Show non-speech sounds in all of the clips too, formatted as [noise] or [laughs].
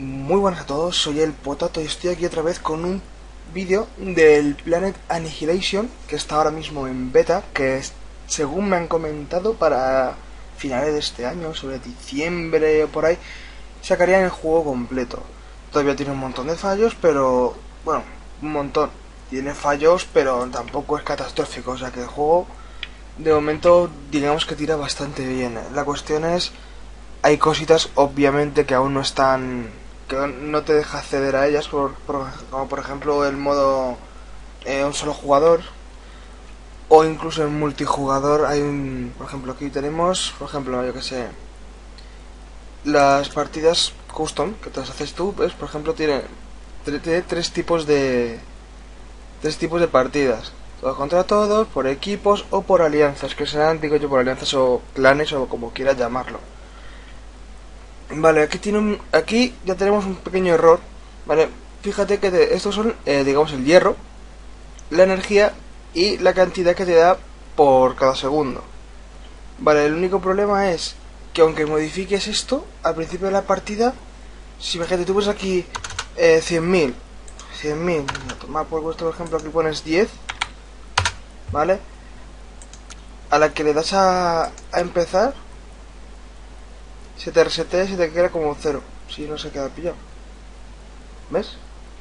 Muy buenas a todos, soy el Potato y estoy aquí otra vez con un vídeo del Planet Annihilation que está ahora mismo en beta, que según me han comentado para finales de este año, sobre diciembre o por ahí, sacarían el juego completo. Todavía tiene un montón de fallos, pero bueno, un montón. Tiene fallos, pero tampoco es catastrófico, o sea que el juego de momento digamos que tira bastante bien. La cuestión es hay cositas obviamente que aún no están que no te deja acceder a ellas por, como por ejemplo el modo eh, un solo jugador o incluso en multijugador hay un por ejemplo aquí tenemos por ejemplo yo que sé las partidas custom que te las haces tú ves por ejemplo tiene, tiene tres tipos de tres tipos de partidas. Todos contra todos por equipos o por alianzas que serán digo yo por alianzas o clanes o como quieras llamarlo Vale, aquí tiene un, aquí ya tenemos un pequeño error. Vale, fíjate que estos son, eh, digamos, el hierro, la energía y la cantidad que te da por cada segundo. Vale, el único problema es que aunque modifiques esto, al principio de la partida, si fíjate, tú pones aquí eh, 100.000, 100.000, tomar por vuestro ejemplo, aquí pones 10, ¿vale? A la que le das a, a empezar, se te resetea y se te queda como cero. Si no se queda pillado. ¿Ves?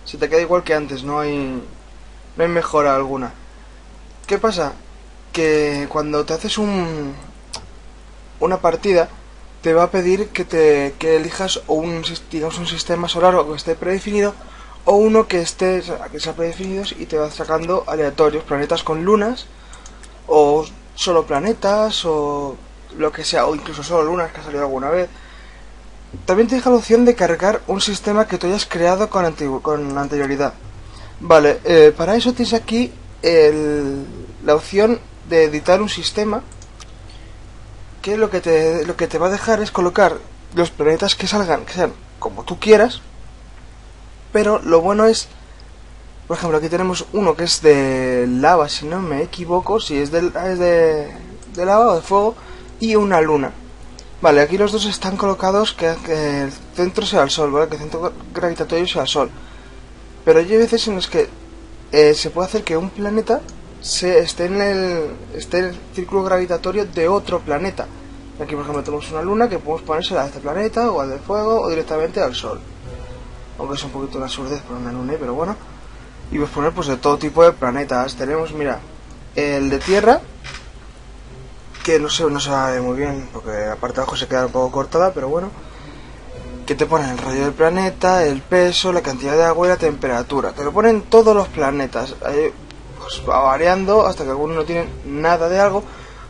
Se te queda igual que antes, no hay. No hay mejora alguna. ¿Qué pasa? Que cuando te haces un. una partida, te va a pedir que te que elijas o un digamos un sistema solar o que esté predefinido o uno que esté que sea predefinido y te va sacando aleatorios planetas con lunas o solo planetas o lo que sea, o incluso solo lunas que ha salido alguna vez. También te deja la opción de cargar un sistema que tú hayas creado con, con anterioridad. Vale, eh, para eso tienes aquí la opción de editar un sistema que lo que, te, lo que te va a dejar es colocar los planetas que salgan, que sean como tú quieras, pero lo bueno es, por ejemplo, aquí tenemos uno que es de lava, si no me equivoco, si es, de, es de, de lava o de fuego, y una luna. Vale, aquí los dos están colocados que, el centro sea el Sol, ¿vale? Que el centro gravitatorio sea el Sol. Pero hay veces en las que eh, se puede hacer que un planeta se esté en el esté en el círculo gravitatorio de otro planeta. Aquí, por ejemplo, tenemos una luna que podemos ponerse a este planeta, o al de fuego, o directamente al Sol. Aunque es un poquito una surdez por una luna, pero bueno. Y a poner pues de todo tipo de planetas. Tenemos, mira, el de Tierra, que no sé, no se ve muy bien, porque la parte de abajo se queda un poco cortada, pero bueno. Que te ponen el radio del planeta, el peso, la cantidad de agua y la temperatura. Te lo ponen todos los planetas. Pues, va variando hasta que algunos no tienen nada de algo.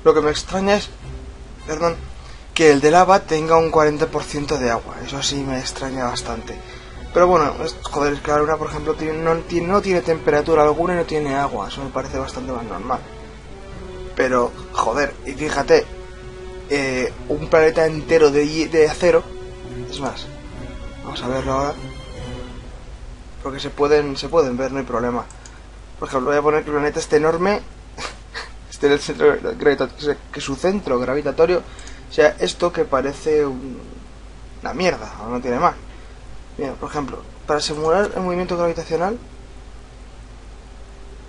Lo que me extraña es, perdón, que el de lava tenga un 40% de agua. Eso sí me extraña bastante. Pero bueno, joder, es que la luna, por ejemplo, no, tiene, no tiene temperatura alguna y no tiene agua. Eso me parece bastante más normal. Pero, joder, y fíjate, eh, un planeta entero de, de acero. Es más, vamos a verlo ahora. Porque se pueden, se pueden ver, no hay problema. Por ejemplo, voy a poner que el planeta esté enorme. [laughs] esté en el centro. Que su centro gravitatorio sea esto que parece una mierda, o no tiene más. Mira, por ejemplo, para simular el movimiento gravitacional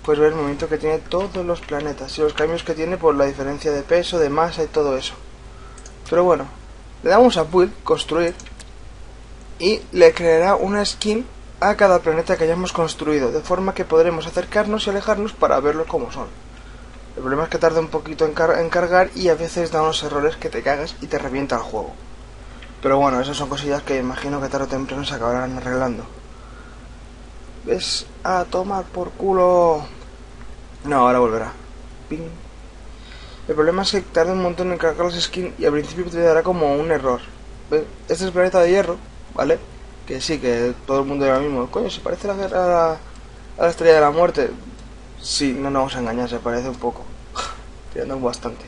puedes ver el movimiento que tiene todos los planetas y los cambios que tiene por la diferencia de peso, de masa y todo eso. Pero bueno, le damos a Build, construir, y le creará una skin a cada planeta que hayamos construido, de forma que podremos acercarnos y alejarnos para verlos como son. El problema es que tarda un poquito en, en cargar y a veces da unos errores que te cagas y te revienta el juego. Pero bueno, esas son cosillas que imagino que tarde o temprano se acabarán arreglando. ¿Ves? A tomar por culo. No, ahora volverá. Ping. El problema es que tarda un montón en cargar las skins y al principio te dará como un error. Este es el planeta de hierro, ¿vale? Que sí, que todo el mundo dirá lo mismo. Coño, se parece a la, a la, estrella de la muerte. Sí, no nos vamos a engañar, se parece un poco. [laughs] Tirando bastante.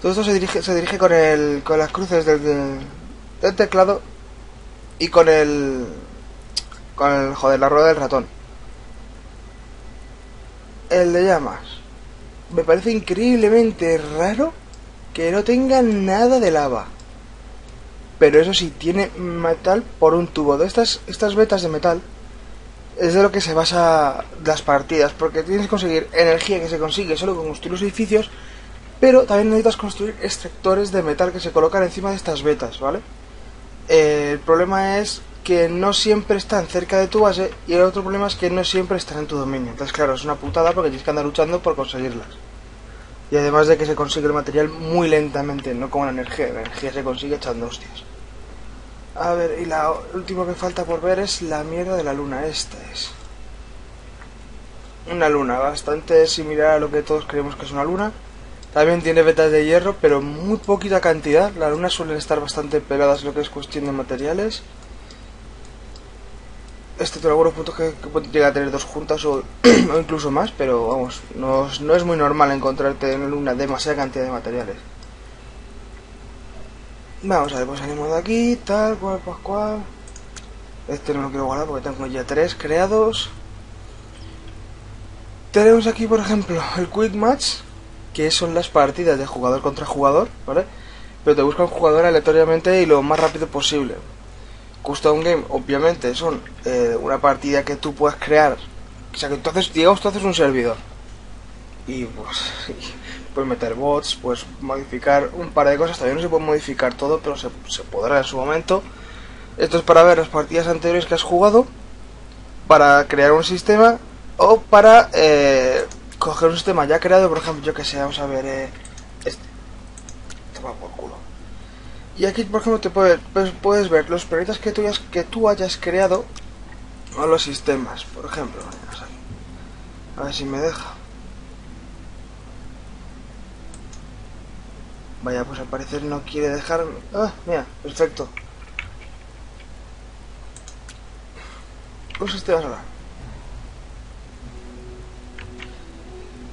Todo esto se dirige, se dirige con el. con las cruces del teclado y con el. Con el. joder, la rueda del ratón el de llamas. Me parece increíblemente raro que no tenga nada de lava. pero eso sí, tiene metal por un tubo. De estas, estas vetas de metal es de lo que se basa las partidas, porque tienes que conseguir energía que se consigue solo con construir los edificios, pero también necesitas construir extractores de metal que se colocan encima de estas vetas, ¿vale? El problema es que no siempre están cerca de tu base y el otro problema es que no siempre están en tu dominio. Entonces, claro, es una putada porque tienes que andar luchando por conseguirlas. Y además de que se consigue el material muy lentamente, no como la energía. La energía se consigue echando hostias. A ver, y la último que falta por ver es la mierda de la luna. Esta es. Una luna bastante similar a lo que todos creemos que es una luna. También tiene vetas de hierro, pero muy poquita cantidad. Las lunas suelen estar bastante peladas lo que es cuestión de materiales. Este que, llega a tener dos juntas [clears throat] o, incluso más, pero vamos, no, no, es muy normal encontrarte en una demasiada cantidad de materiales. Vamos a ver, pues salimos de aquí, tal, cual, cual, cual. Este no lo quiero guardar porque tengo ya tres creados. Tenemos aquí, por ejemplo, el Quick Match, que son las partidas de jugador contra jugador, ¿vale? Pero te busca un jugador aleatoriamente y lo más rápido posible. Custom Game, obviamente, son eh, una partida que tú puedes crear. O sea, que entonces, digamos, tú haces un servidor. Y pues, [laughs] puedes meter bots, puedes modificar un par de cosas. Todavía no se puede modificar todo, pero se, podrá en su momento. Esto es para ver las partidas anteriores que has jugado, para crear un sistema o para eh, coger un sistema ya creado. Por ejemplo, yo que sé, vamos a ver eh, este. Toma. Y aquí, por ejemplo, te puedes, pues, puedes ver los planetas que tú, hayas, que tú hayas creado o los sistemas. Por ejemplo, a ver si me deja. Vaya, pues al parecer no quiere dejarme. Ah, mira, perfecto. Los sistemas ahora.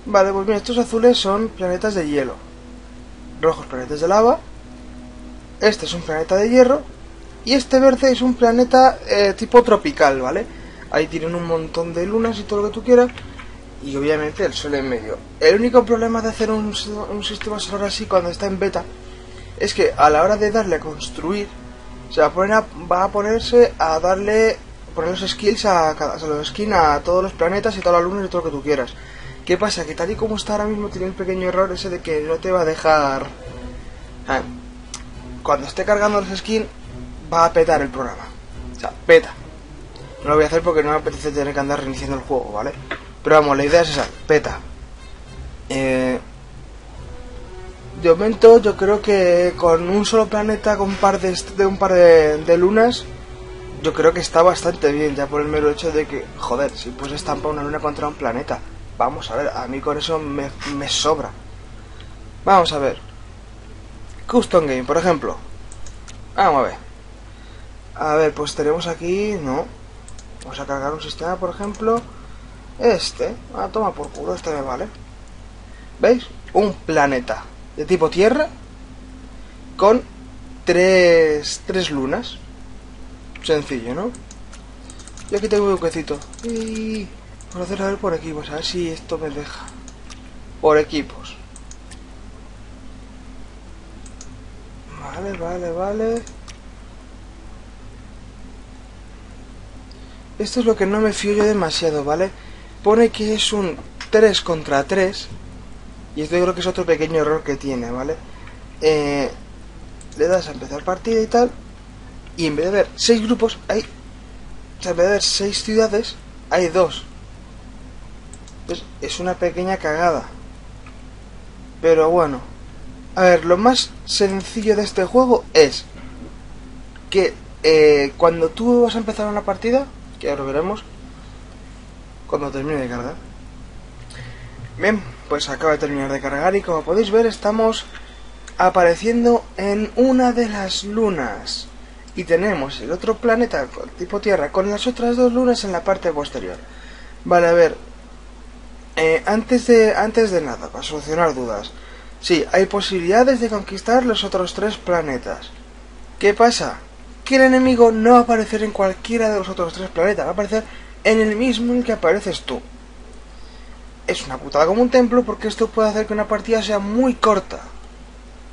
Vale, pues mira, estos azules son planetas de hielo. Rojos planetas de lava este es un planeta de hierro y este verde es un planeta eh, tipo tropical, ¿vale? Ahí tienen un montón de lunas y todo lo que tú quieras y obviamente el sol en medio. El único problema de hacer un, sistema solar así cuando está en beta es que a la hora de darle a construir se va a, poner a, va a ponerse a darle poner los skills a, a los skins a todos los planetas y todas las lunas y todo lo que tú quieras. ¿Qué pasa? Que tal y como está ahora mismo tiene un pequeño error ese de que no te va a dejar... Ah, cuando esté cargando los skins va a petar el programa. O sea, peta. No lo voy a hacer porque no me apetece tener que andar reiniciando el juego, ¿vale? Pero vamos, la idea es esa, peta. Eh, de momento yo creo que con un solo planeta, con un par de, de un par de, lunas, yo creo que está bastante bien, ya por el mero hecho de que, joder, si pues estampa una luna contra un planeta. Vamos a ver, a mí con eso me sobra. Vamos a ver. Custom Game, por ejemplo. Vamos a ver. A ver, pues tenemos aquí... No. Vamos a cargar un sistema, por ejemplo. Este. Ah, toma por culo, este me vale. ¿Veis? Un planeta de tipo Tierra con tres, tres lunas. Sencillo, ¿no? Y aquí tengo un buquecito. Y... Vamos a hacer a ver por equipos, a ver si esto me deja. Por equipos. Vale, vale, vale. Esto es lo que no me fío yo demasiado, ¿vale? Pone que es un 3 contra 3. Y esto yo creo que es otro pequeño error que tiene, ¿vale? Eh, le das a empezar partida y tal. Y en vez de haber 6 grupos, hay... O sea, en vez de haber 6 ciudades, hay 2. Pues es una pequeña cagada. Pero bueno. A ver, lo más sencillo de este juego es que eh, cuando tú vas a empezar una partida, que ahora veremos, cuando termine de cargar. Bien, pues acaba de terminar de cargar y como podéis ver estamos apareciendo en una de las lunas. Y tenemos el otro planeta tipo Tierra con las otras dos lunas en la parte posterior. Vale, a ver. Eh, antes, de, antes de nada, para solucionar dudas. Sí, hay posibilidades de conquistar los otros tres planetas. ¿Qué pasa? Que el enemigo no va a aparecer en cualquiera de los otros tres planetas, va a aparecer en el mismo en el que apareces tú. Es una putada como un templo porque esto puede hacer que una partida sea muy corta.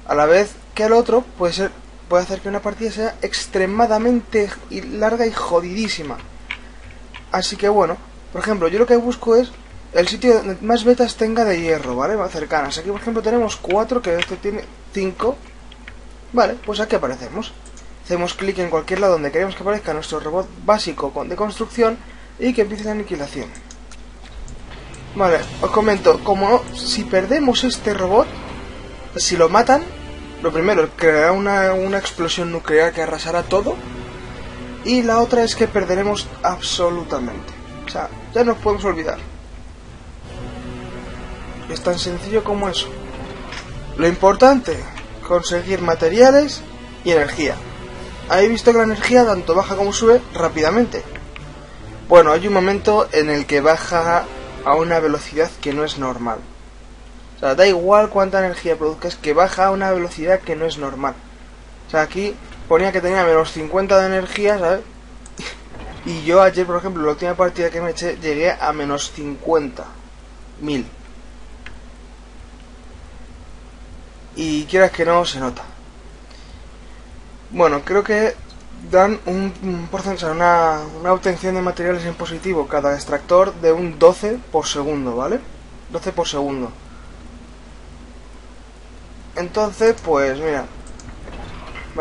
A la vez que el otro puede ser puede hacer que una partida sea extremadamente larga y jodidísima. Así que bueno, por ejemplo, yo lo que busco es el sitio donde más betas tenga de hierro, ¿vale? Más cercanas. Aquí, por ejemplo, tenemos cuatro, que este tiene cinco. Vale, pues aquí aparecemos. Hacemos clic en cualquier lado donde queremos que aparezca nuestro robot básico de construcción y que empiece la aniquilación. Vale, os comento, como si perdemos este robot, si lo matan, lo primero, creará una, una explosión nuclear que arrasará todo. Y la otra es que perderemos absolutamente. O sea, ya nos podemos olvidar. Es tan sencillo como eso. Lo importante, conseguir materiales y energía. He visto que la energía tanto baja como sube rápidamente. Bueno, hay un momento en el que baja a una velocidad que no es normal. O sea, da igual cuánta energía produzcas, que baja a una velocidad que no es normal. O sea, aquí ponía que tenía menos 50 de energía, ¿sabes? [laughs] Y yo ayer, por ejemplo, la última partida que me eché, llegué a menos 50. Mil. Y quieras que no, se nota. Bueno, creo que dan un, porcentaje, una, una obtención de materiales en positivo cada extractor de un 12 por segundo, ¿vale? 12 por segundo. Entonces, pues mira,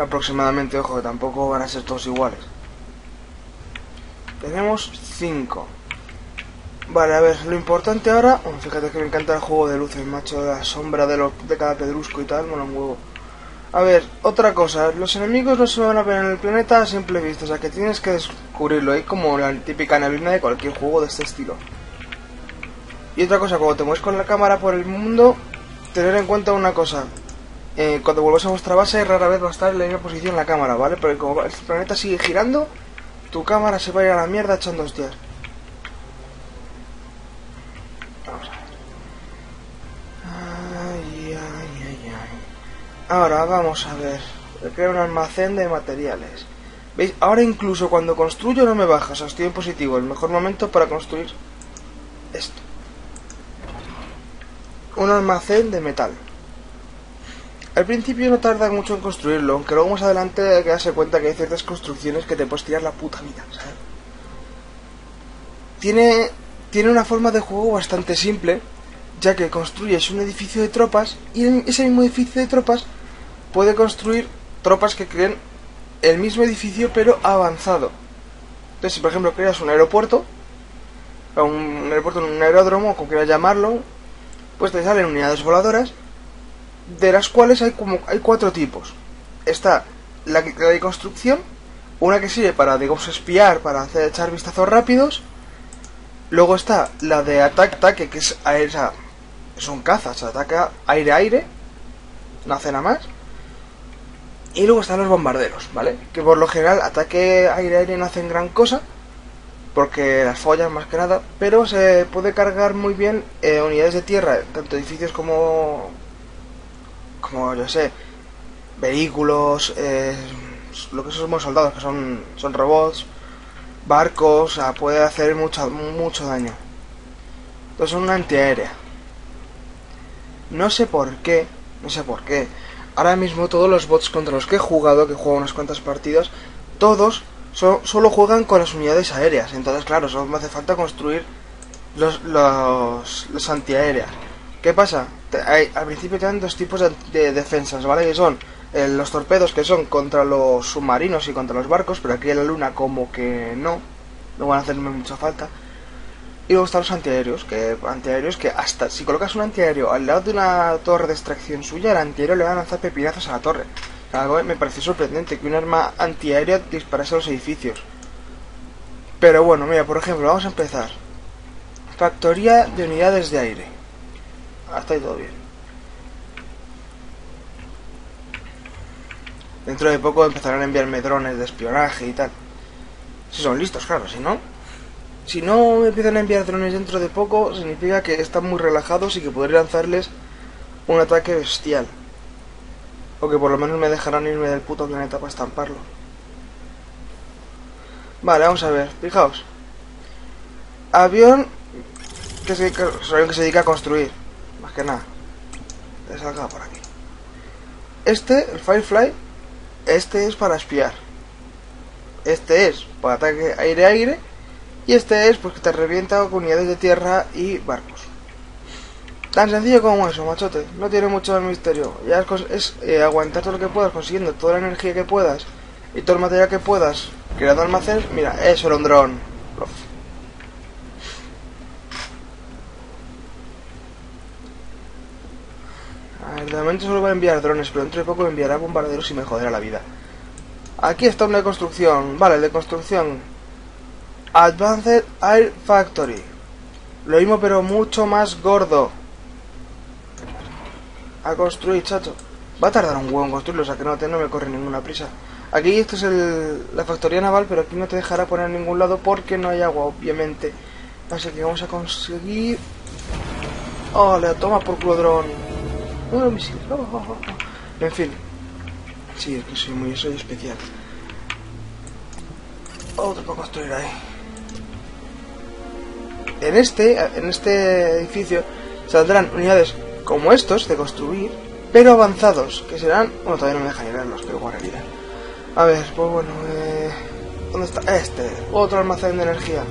aproximadamente, ojo, que tampoco van a ser todos iguales. Tenemos 5. Vale, a ver, lo importante ahora... fíjate que me encanta el juego de luces, macho, la sombra de, de cada pedrusco y tal, bueno, un huevo. A ver, otra cosa, los enemigos no se van a ver en el planeta a simple vista, o sea que tienes que descubrirlo, ahí como la típica neblina de cualquier juego de este estilo. Y otra cosa, cuando te mueves con la cámara por el mundo, tener en cuenta una cosa. Eh, cuando vuelvas a vuestra base, rara vez va a estar en la misma posición la cámara, ¿vale? Porque como el planeta sigue girando, tu cámara se va a ir a la mierda echando hostias. Ahora vamos a ver. Crear un almacén de materiales. ¿Veis? Ahora incluso cuando construyo no me baja, o sea, estoy en positivo. El mejor momento para construir esto. Un almacén de metal. Al principio no tarda mucho en construirlo, aunque luego más adelante que darse cuenta que hay ciertas construcciones que te puedes tirar la puta vida, ¿sabes? Tiene, tiene una forma de juego bastante simple, ya que construyes un edificio de tropas y en ese mismo edificio de tropas puede construir tropas que creen el mismo edificio pero avanzado. Entonces, si por ejemplo creas un aeropuerto, un aeropuerto, un aeródromo, como quieras llamarlo, pues te salen unidades voladoras, de las cuales hay como hay cuatro tipos. Está la, de construcción, una que sirve para, digamos, espiar, para hacer, echar vistazos rápidos. Luego está la de ataque, que es, esa, es un caza, se ataca aire-aire, no hace nada más. Y luego están los bombarderos, ¿vale? Que por lo general ataque aire-aire no hacen gran cosa, porque las follan más que nada, pero se puede cargar muy bien eh, unidades de tierra, tanto edificios como, como yo sé, vehículos, eh, lo que somos soldados, que son, son robots, barcos, o sea, puede hacer mucho, mucho daño. Entonces son una antiaérea. No sé por qué, no sé por qué, ahora mismo todos los bots contra los que he jugado, que jugado unas cuantas partidas, todos solo juegan con las unidades aéreas. Entonces, claro, solo me hace falta construir los, los, antiaéreas. ¿Qué pasa? hay, al principio tienen dos tipos de, defensas, ¿vale? Que son eh, los torpedos, que son contra los submarinos y contra los barcos, pero aquí en la luna como que no, no van a hacerme mucha falta. Y luego están los antiaéreos, que antiaéreos que hasta si colocas un antiaéreo al lado de una torre de extracción suya, el antiaéreo le va a lanzar pepinazos a la torre. Algo me parece sorprendente que un arma antiaérea disparase a los edificios. Pero bueno, mira, por ejemplo, vamos a empezar. Factoría de unidades de aire. Hasta ahí todo bien. Dentro de poco empezarán a enviarme drones de espionaje y tal. Si son listos, claro, si no, si no me empiezan a enviar drones dentro de poco, significa que están muy relajados y que podré lanzarles un ataque bestial. O que por lo menos me dejarán irme del puto planeta para estamparlo. Vale, vamos a ver, fijaos. Avión que se, que dedica a construir. Más que nada. salga por aquí. Este, el Firefly, este es para espiar. Este es para ataque aire-aire. Y este es pues que te revienta con unidades de tierra y barcos. Tan sencillo como eso, machote. No tiene mucho misterio. Ya es, eh, aguantar todo lo que puedas, consiguiendo toda la energía que puedas y todo el material que puedas, creando almacenes. Mira, eso era un dron. A ver, de momento solo va a enviar drones, pero dentro de poco enviará bombarderos y me joderá la vida. Aquí está una de construcción. Vale, el de construcción. Advanced Air Factory. Lo mismo, pero mucho más gordo. A construir, chacho. Va a tardar un huevo en construirlo, o sea que no, no me corre ninguna prisa. Aquí esto es el- la factoría naval, pero aquí no te dejará poner en ningún lado porque no hay agua, obviamente. Así que vamos a conseguir... Oh, le toma por culo dron. Oh, misil. Oh, oh, oh, oh. En fin. Sí, es que soy muy soy especial. Otro para construir ahí. En este, en este edificio saldrán unidades como estos de construir, pero avanzados, que serán... Bueno, todavía no me dejan ni verlos, pero guarrería. A ver, pues bueno, eh... ¿Dónde está? Este, otro almacén de energía.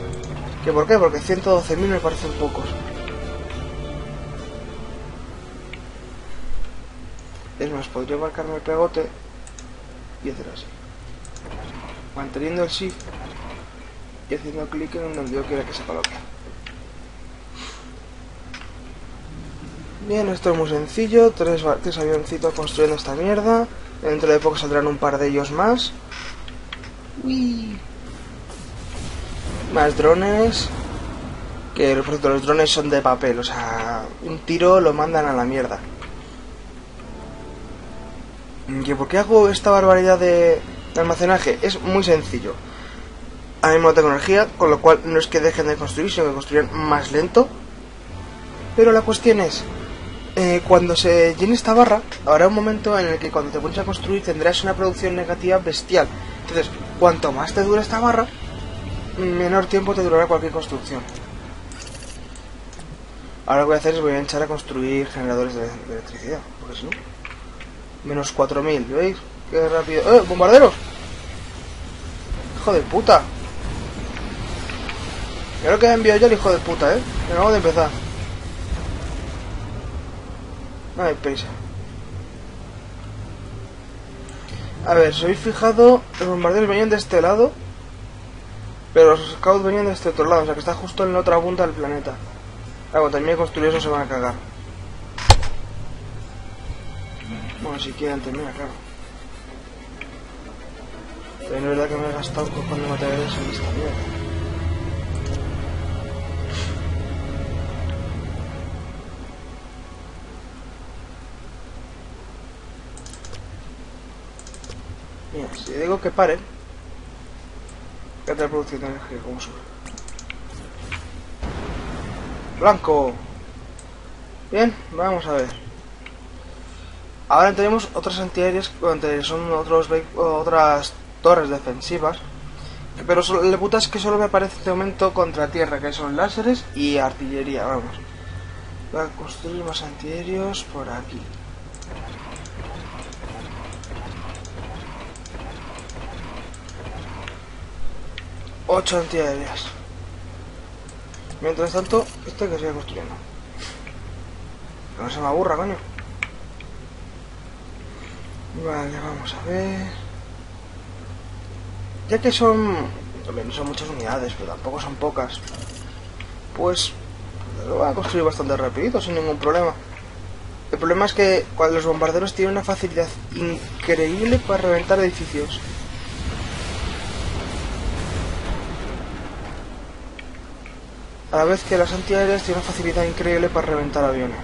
¿Que por qué? Porque 112.000 me parecen pocos. Es más, podría marcarme el pegote y hacer así. Manteniendo el shift y haciendo clic en donde yo quiera que se coloque. Bien, esto es muy sencillo. Tres, tres avioncitos construyendo esta mierda. Dentro de poco saldrán un par de ellos más. Uy. Más drones. Que por cierto, los drones son de papel. O sea, un tiro lo mandan a la mierda. ¿Que ¿Por qué hago esta barbaridad de, de almacenaje? Es muy sencillo. Ahora mismo no tengo energía, con lo cual no es que dejen de construir, sino que construyan más lento. Pero la cuestión es, eh, cuando se llene esta barra, habrá un momento en el que cuando te pones a construir tendrás una producción negativa bestial. Entonces, cuanto más te dure esta barra, menor tiempo te durará cualquier construcción. Ahora lo que voy a hacer es voy a echar a construir generadores de, electricidad, porque si no... Menos 4000, ¿veis? Qué rápido. ¡Eh! ¡Bombarderos! ¡Hijo de puta! Lo que ha enviado yo el hijo de puta, ¿eh? Que acabo de empezar. No hay. A ver, si habéis fijado, los bombarderos venían de este lado, pero los scouts venían de este otro lado, o sea que está justo en la otra punta del planeta. Ah, cuando termine de eso se van a cagar. Bueno, si quieren terminar, claro. Pero es verdad que me he gastado de materiales en esta mierda. Si digo que fíjate la producción de energía como sube. Blanco. Bien, vamos a ver. Ahora tenemos otras antiaéreas, son otros otras torres defensivas. Pero la puta es que solo me aparece de momento contra tierra, que son láseres y artillería, vamos. Voy a construir más antiaéreos por aquí. Ocho antiaéreas. Mientras tanto, esto hay que sigue construyendo. Que no se me aburra, coño. Vale, vamos a ver. Ya que son. Son muchas unidades, pero tampoco son pocas. Pues. Lo voy a construir bastante rapidito, sin ningún problema. El problema es que cuando los bombarderos tienen una facilidad increíble para reventar edificios. A la vez que las antiaéreas tienen una facilidad increíble para reventar aviones.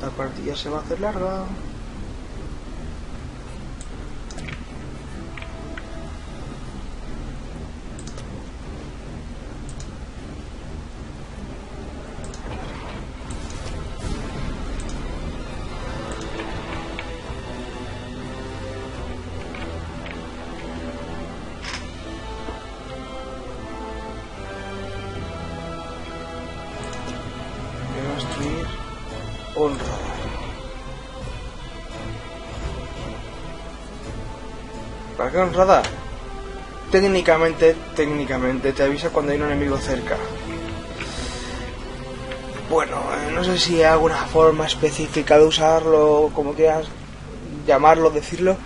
La partida se va a hacer larga. ¿Para qué un radar? Técnicamente, técnicamente, te avisa cuando hay un enemigo cerca. Bueno, eh, no sé si hay alguna forma específica de usarlo, como quieras llamarlo, decirlo.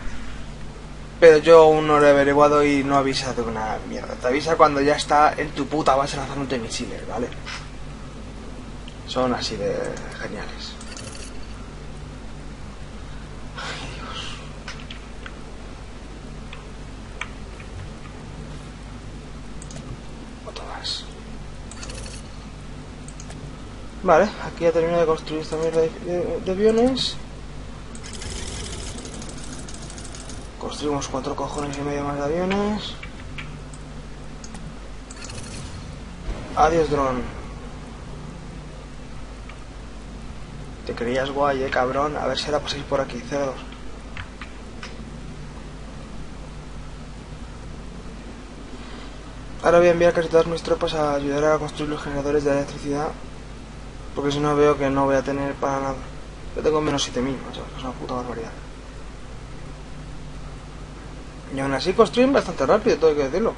Pero yo aún no lo he averiguado y no avisa de una mierda. Te avisa cuando ya está en tu puta base lanzándote misiles, ¿vale? Son así de geniales. Ay, Dios. Otro más. Vale, aquí ya termino de construir esta mierda de, aviones. Construimos cuatro cojones y medio más de aviones. Adiós, dron. Te creías guay, eh, cabrón. A ver si ahora pasáis por aquí, cerdos. Ahora voy a enviar casi todas mis tropas a ayudar a construir los generadores de electricidad. Porque si no veo que no voy a tener para nada. Yo tengo menos 7000, macho. Es una puta barbaridad. Y aún así construyen bastante rápido, todo hay que decirlo.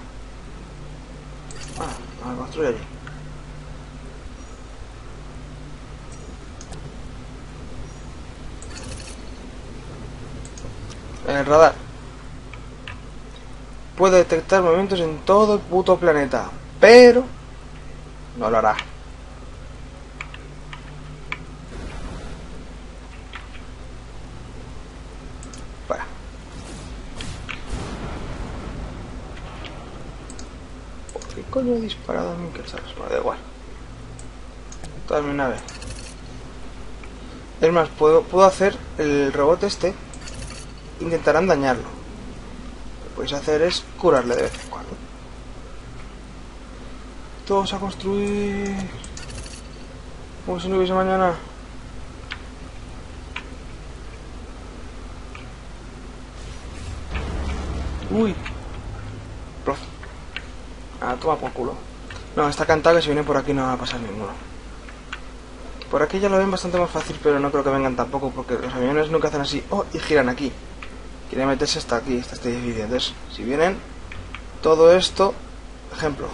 Ah, a construir allí. El radar. Puede detectar movimientos en todo el puto planeta, pero no lo hará. Para. ¿Por disparado a mí? Que me da igual. Toda mi nave. Es más, puedo, puedo hacer el robot este. Intentarán dañarlo. Lo que podéis hacer es curarle de vez en cuando. Todos a construir. Como si no hubiese mañana. Uy. Toma por culo. No, está cantado que si viene por aquí no va a pasar ninguno. Por aquí ya lo ven bastante más fácil, pero no creo que vengan tampoco, porque los aviones nunca hacen así. Oh, y giran aquí. Quieren meterse hasta aquí, hasta este edificio. Entonces, si vienen, todo esto, ejemplo.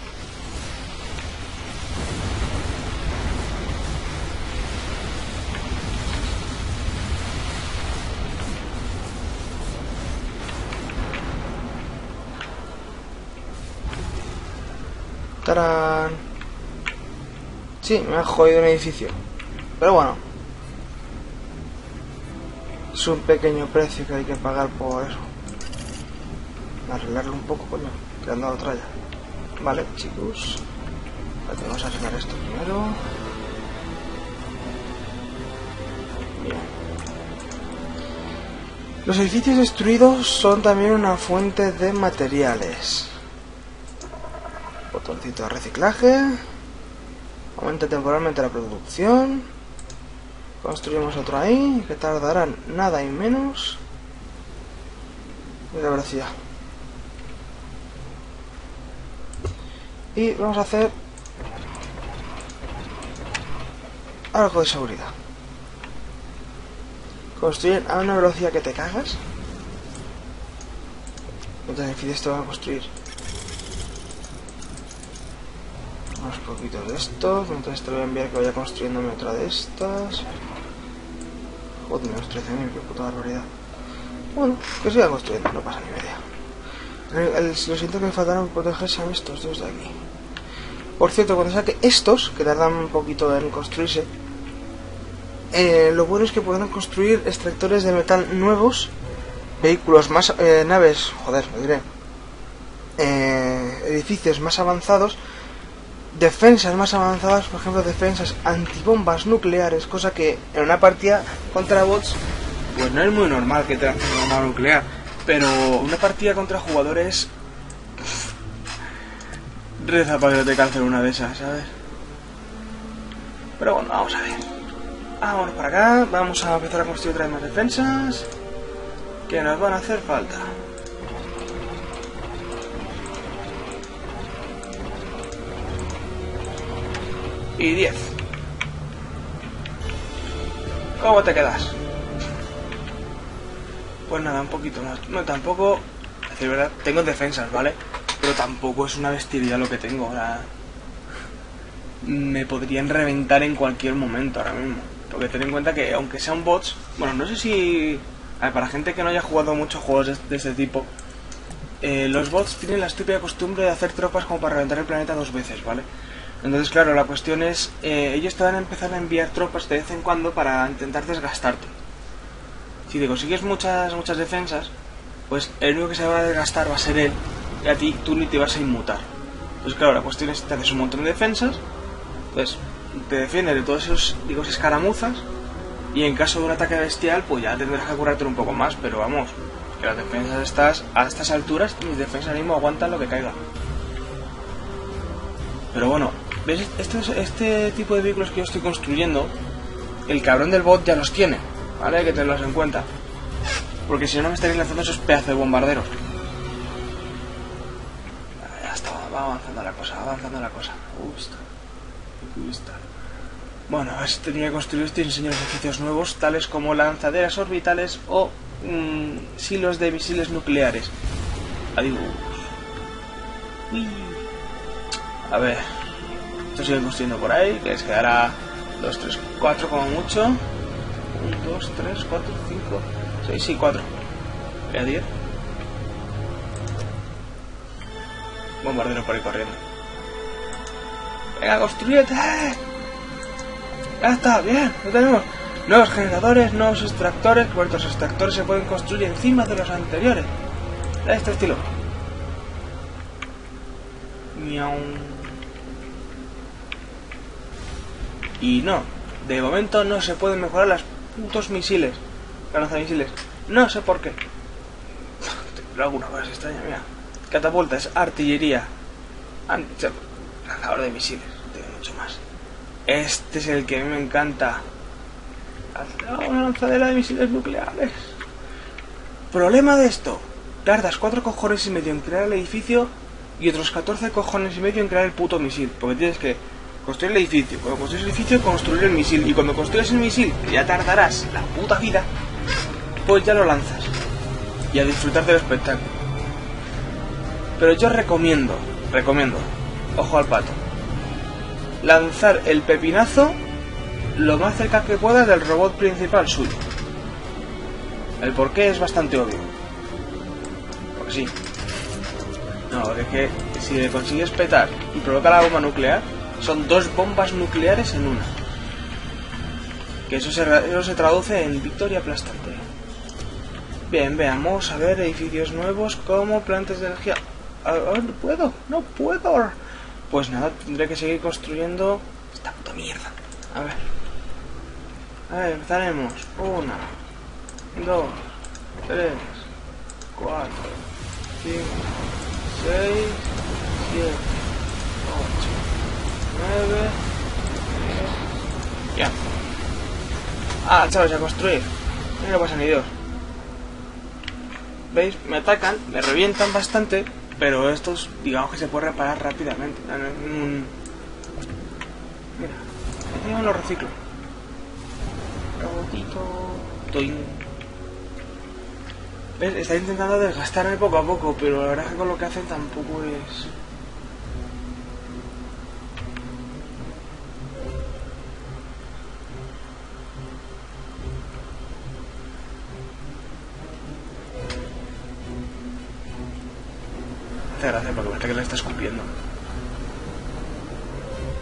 Sí, me ha jodido un edificio. Pero bueno. Es un pequeño precio que hay que pagar por eso. Arreglarlo un poco, coño. Que han dado tralla. Vale, chicos. Vale, vamos a arreglar esto primero. Bien. Los edificios destruidos son también una fuente de materiales. Botoncito de reciclaje. Aumenta temporalmente la producción. Construimos otro ahí, que tardará nada y menos. Y la velocidad. Y vamos a hacer algo de seguridad. Construyen a una velocidad que te cagas. ¿Cuántos edificios te van a construir? Unos poquitos de estos, mientras te voy a enviar que vaya construyéndome otra de estas. Joder, menos 13.000, qué puta barbaridad. Bueno, que siga construyendo, no pasa ni media. El, lo siguiente que me faltaron por proteger son estos dos de aquí. Por cierto, cuando saque estos, que tardan un poquito en construirse, eh, lo bueno es que podrán construir extractores de metal nuevos, vehículos más, eh, naves, joder, lo diré, eh, edificios más avanzados, defensas más avanzadas, por ejemplo, defensas antibombas nucleares, cosa que en una partida contra bots, pues no es muy normal que te una bomba nuclear, pero una partida contra jugadores, reza para que te calcen una de esas, ¿sabes? Pero bueno, vamos a ver. Vámonos para acá, vamos a empezar a construir otra vez más defensas, que nos van a hacer falta. Y 10. ¿Cómo te quedas? Pues nada, un poquito más. No tampoco decir verdad, tengo defensas, ¿vale? Pero tampoco es una bestialidad lo que tengo, sea, me podrían reventar en cualquier momento ahora mismo. Porque ten en cuenta que aunque sean bots, bueno, no sé si... A ver, para gente que no haya jugado muchos juegos de, de este tipo, eh, los bots tienen la estúpida costumbre de hacer tropas como para reventar el planeta dos veces, ¿vale? Entonces, claro, la cuestión es, eh, ellos te van a empezar a enviar tropas de vez en cuando para intentar desgastarte. Si te consigues muchas, muchas defensas, pues el único que se va a desgastar va a ser él, y a ti tú ni te vas a inmutar. Entonces, claro, la cuestión es, te haces un montón de defensas, pues te defiendes de todos esos, digo, escaramuzas, y en caso de un ataque bestial, pues ya tendrás que curarte un poco más, pero vamos, que las defensas estas, a estas alturas, mis defensas mismo aguantan lo que caiga. Pero bueno, ¿ves? Este, este tipo de vehículos que yo estoy construyendo, el cabrón del bot ya los tiene, ¿vale? Hay que tenerlos en cuenta. Porque si no, me estaréis lanzando esos pedazos de bombarderos. Ya está, va avanzando la cosa, va avanzando la cosa. Me gusta. Me gusta. Bueno, a ver si tenía que construir este diseño de edificios nuevos, tales como lanzaderas orbitales o mmm, silos de misiles nucleares. Adiós. Uy. A ver, esto sigue construyendo por ahí, que les quedará 2, 3, 4 como mucho. 1, 2, 3, 4, 5, 6 y 4. Ya 10. Bombardero por ahí corriendo. Venga, construyete. Ya está, bien, lo tenemos. Nuevos generadores, nuevos extractores, porque los extractores se pueden construir encima de los anteriores. De este estilo. Miau. Y no, de momento no se pueden mejorar las putos misiles. Lanzamisiles. No sé por qué. [laughs] Pero alguna cosa extraña, mira. Catapulta es artillería. An- Lanzador de misiles. Tiene mucho más. Este es el que a mí me encanta. Una lanzadera de misiles nucleares. Problema de esto. Tardas cuatro cojones y medio en crear el edificio y otros 14 cojones y medio en crear el puto misil. Porque tienes que construir el edificio. Cuando construyes el edificio, construir el misil. Y cuando construyes el misil, que ya tardarás la puta vida, pues ya lo lanzas. Y a disfrutar del espectáculo. Pero yo recomiendo, recomiendo, ojo al pato, lanzar el pepinazo lo más cerca que puedas del robot principal suyo. El porqué es bastante obvio. Porque sí. No, es que si le consigues petar y provoca la bomba nuclear, son dos bombas nucleares en una. Que eso se, eso se traduce en victoria aplastante. Bien, veamos, a ver, edificios nuevos como plantas de energía. Ver, no puedo, no puedo. Pues nada, tendré que seguir construyendo esta puta mierda. A ver. A ver, empezaremos. Una, dos, tres, cuatro, cinco, seis, siete, ocho. Ya. Ah, chavales, a construir. No pasa ni Dios. ¿Veis? Me atacan, me revientan bastante, pero estos, digamos que se puede reparar rápidamente. Mira, encima lo reciclo. Robotito. ¿Ves? Está intentando desgastarme poco a poco, pero la verdad es que con lo que hacen tampoco es...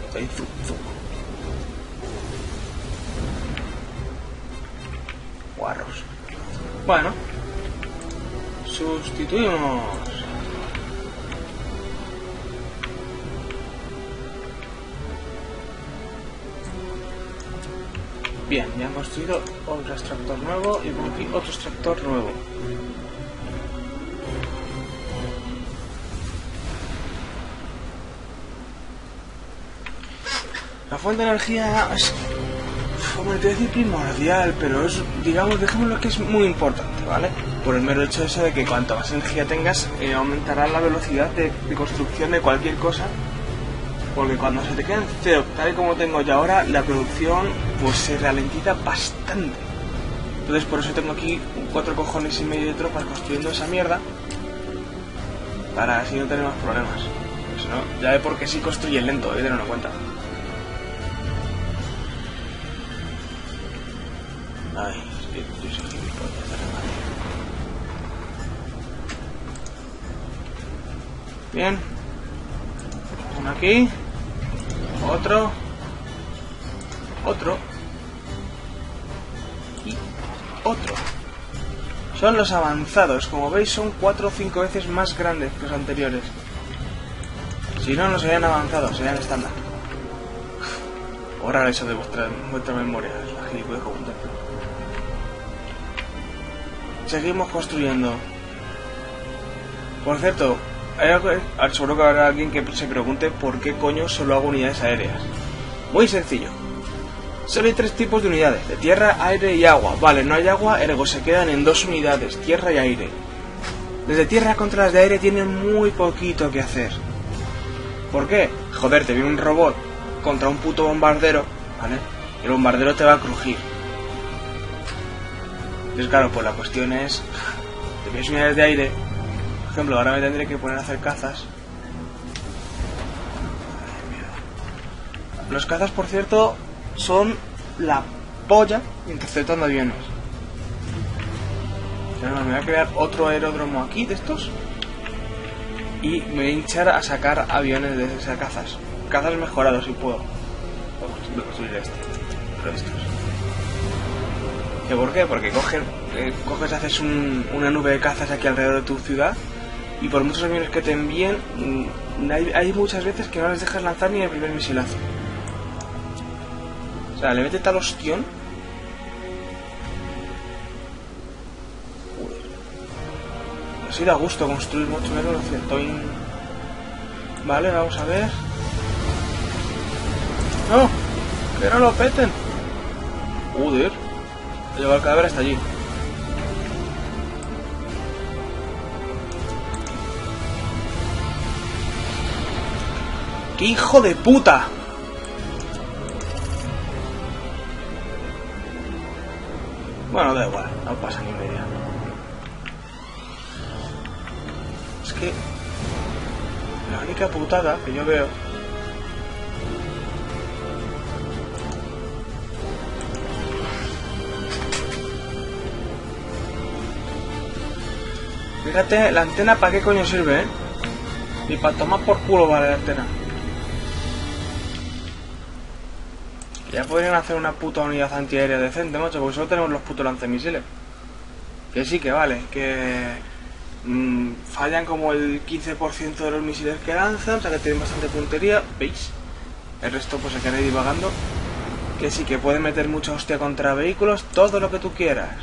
Está ahí. Bueno. Sustituimos. Bien, ya han construido otro extractor nuevo y por aquí otro extractor nuevo. La fuente de energía es, como primordial, pero es, digamos, dejémoslo que es muy importante, ¿vale? Por el mero hecho ese de que cuanto más energía tengas, eh, aumentará la velocidad de, construcción de cualquier cosa. Porque cuando se te queda en cero, tal y como tengo yo ahora, la producción pues se ralentiza bastante. Entonces por eso tengo aquí cuatro cojones y medio de tropas construyendo esa mierda. Para así no tener más problemas. Si no, ya ve por qué sí construye lento, eh, tenerlo en cuenta. Bien. Uno aquí. Otro. Otro. Y otro. Son los avanzados. Como veis son 4 o 5 veces más grandes que los anteriores. Si no, no serían avanzados, serían estándar. Ahora eso de vuestra, vuestra memoria. La gilipollas. Seguimos construyendo. Por cierto, hay algo, seguro que habrá alguien que se pregunte por qué coño solo hago unidades aéreas. Muy sencillo. Solo hay tres tipos de unidades, de tierra, aire y agua. Vale, no hay agua, ergo se quedan en dos unidades, tierra y aire. Desde tierra contra las de aire tienen muy poquito que hacer. ¿Por qué? Joder, te viene un robot contra un puto bombardero, ¿vale? El bombardero te va a crujir. Entonces, claro, pues la cuestión es... Te vienes unidades de aire. Por ejemplo, ahora me tendré que poner a hacer cazas. Los cazas, por cierto, son la polla interceptando aviones. me voy a crear otro aeródromo aquí de estos. Y me voy a hinchar a sacar aviones de esas cazas. Cazas mejorados si puedo. Voy a construir este. Pero estos. ¿Qué por qué? Porque coges, eh, coges haces un- una nube de cazas aquí alrededor de tu ciudad y por muchos aviones que te envíen, mm, hay, muchas veces que no les dejas lanzar ni el primer misilazo. O sea, le mete tal ostión. Así da gusto construir mucho menos lo cientoin. Vale, vamos a ver. ¡No! ¡Que no lo peten! Joder. Lleva el cadáver hasta allí. ¡Qué hijo de puta! Bueno, da igual, no pasa ni media. Es que la única putada que yo veo Fíjate, la antena para qué coño sirve, ¿eh? Y para tomar por culo vale la antena. Ya podrían hacer una puta unidad antiaérea decente, macho, porque solo tenemos los putos lanzamisiles. Que sí, que vale, que mm, fallan como el 15% de los misiles que lanzan, o sea que tienen bastante puntería, ¿veis? El resto pues se queda divagando. Que sí, que pueden meter mucha hostia contra vehículos, todo lo que tú quieras.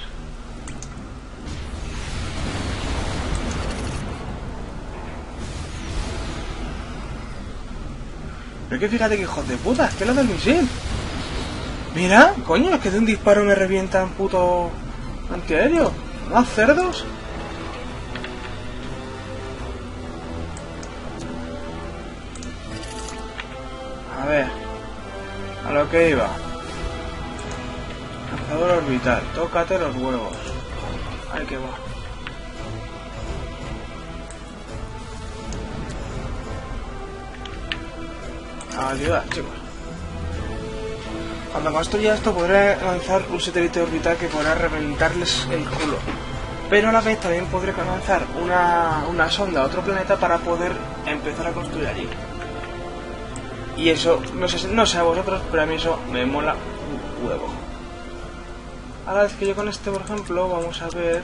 Pero que fíjate que hijos de puta, es que lo del misil. Mira, coño, es que de un disparo me revientan puto antiaéreo. ¿Más cerdos? A ver, a lo que iba. Lanzador orbital, tócate los huevos. Ahí que va. A ayudar, chicos. Cuando construya esto podré lanzar un satélite orbital que podrá reventarles el culo. Pero a la vez también podré lanzar una, una sonda a otro planeta para poder empezar a construir allí. Y eso, no sé, no sé a vosotros, pero a mí eso me mola un huevo. Ahora es que yo con este, por ejemplo, vamos a ver...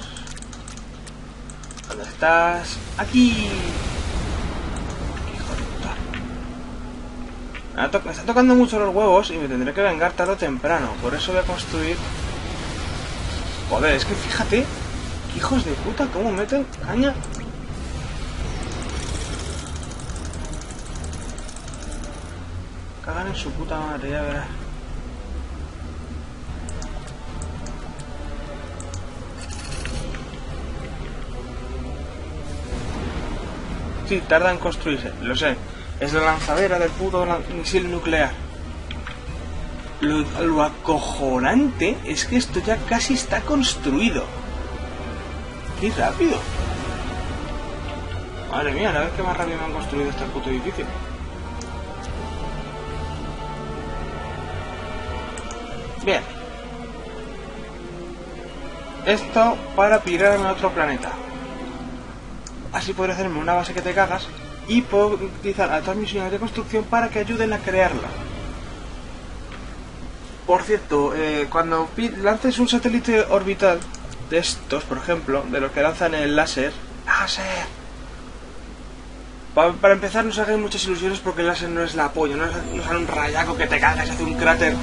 ¿Dónde estás? ¡Aquí! Hijo de puta. Me, to- están tocando mucho los huevos y me tendré que vengar tarde o temprano. Por eso voy a construir... Joder, es que fíjate, hijos de puta, cómo meten caña. Cagan en su puta madre, ya verás. Sí, tarda en construirse, lo sé. Es la lanzadera del puto misil nuclear. Lo, lo acojonante es que esto ya casi está construido. ¡Qué rápido! Madre mía, la vez que más rápido me han construido este puto edificio. Bien. Esto para pirarme a otro planeta. Así podré hacerme una base que te cagas y puedo utilizar a otras misiones de construcción para que ayuden a crearla. Por cierto, eh, cuando lances un satélite orbital de estos, por ejemplo, de los que lanzan el láser, láser. para empezar, no os hagáis muchas ilusiones porque el láser no es la apoyo, no es, un rayaco que te cagas y hace un cráter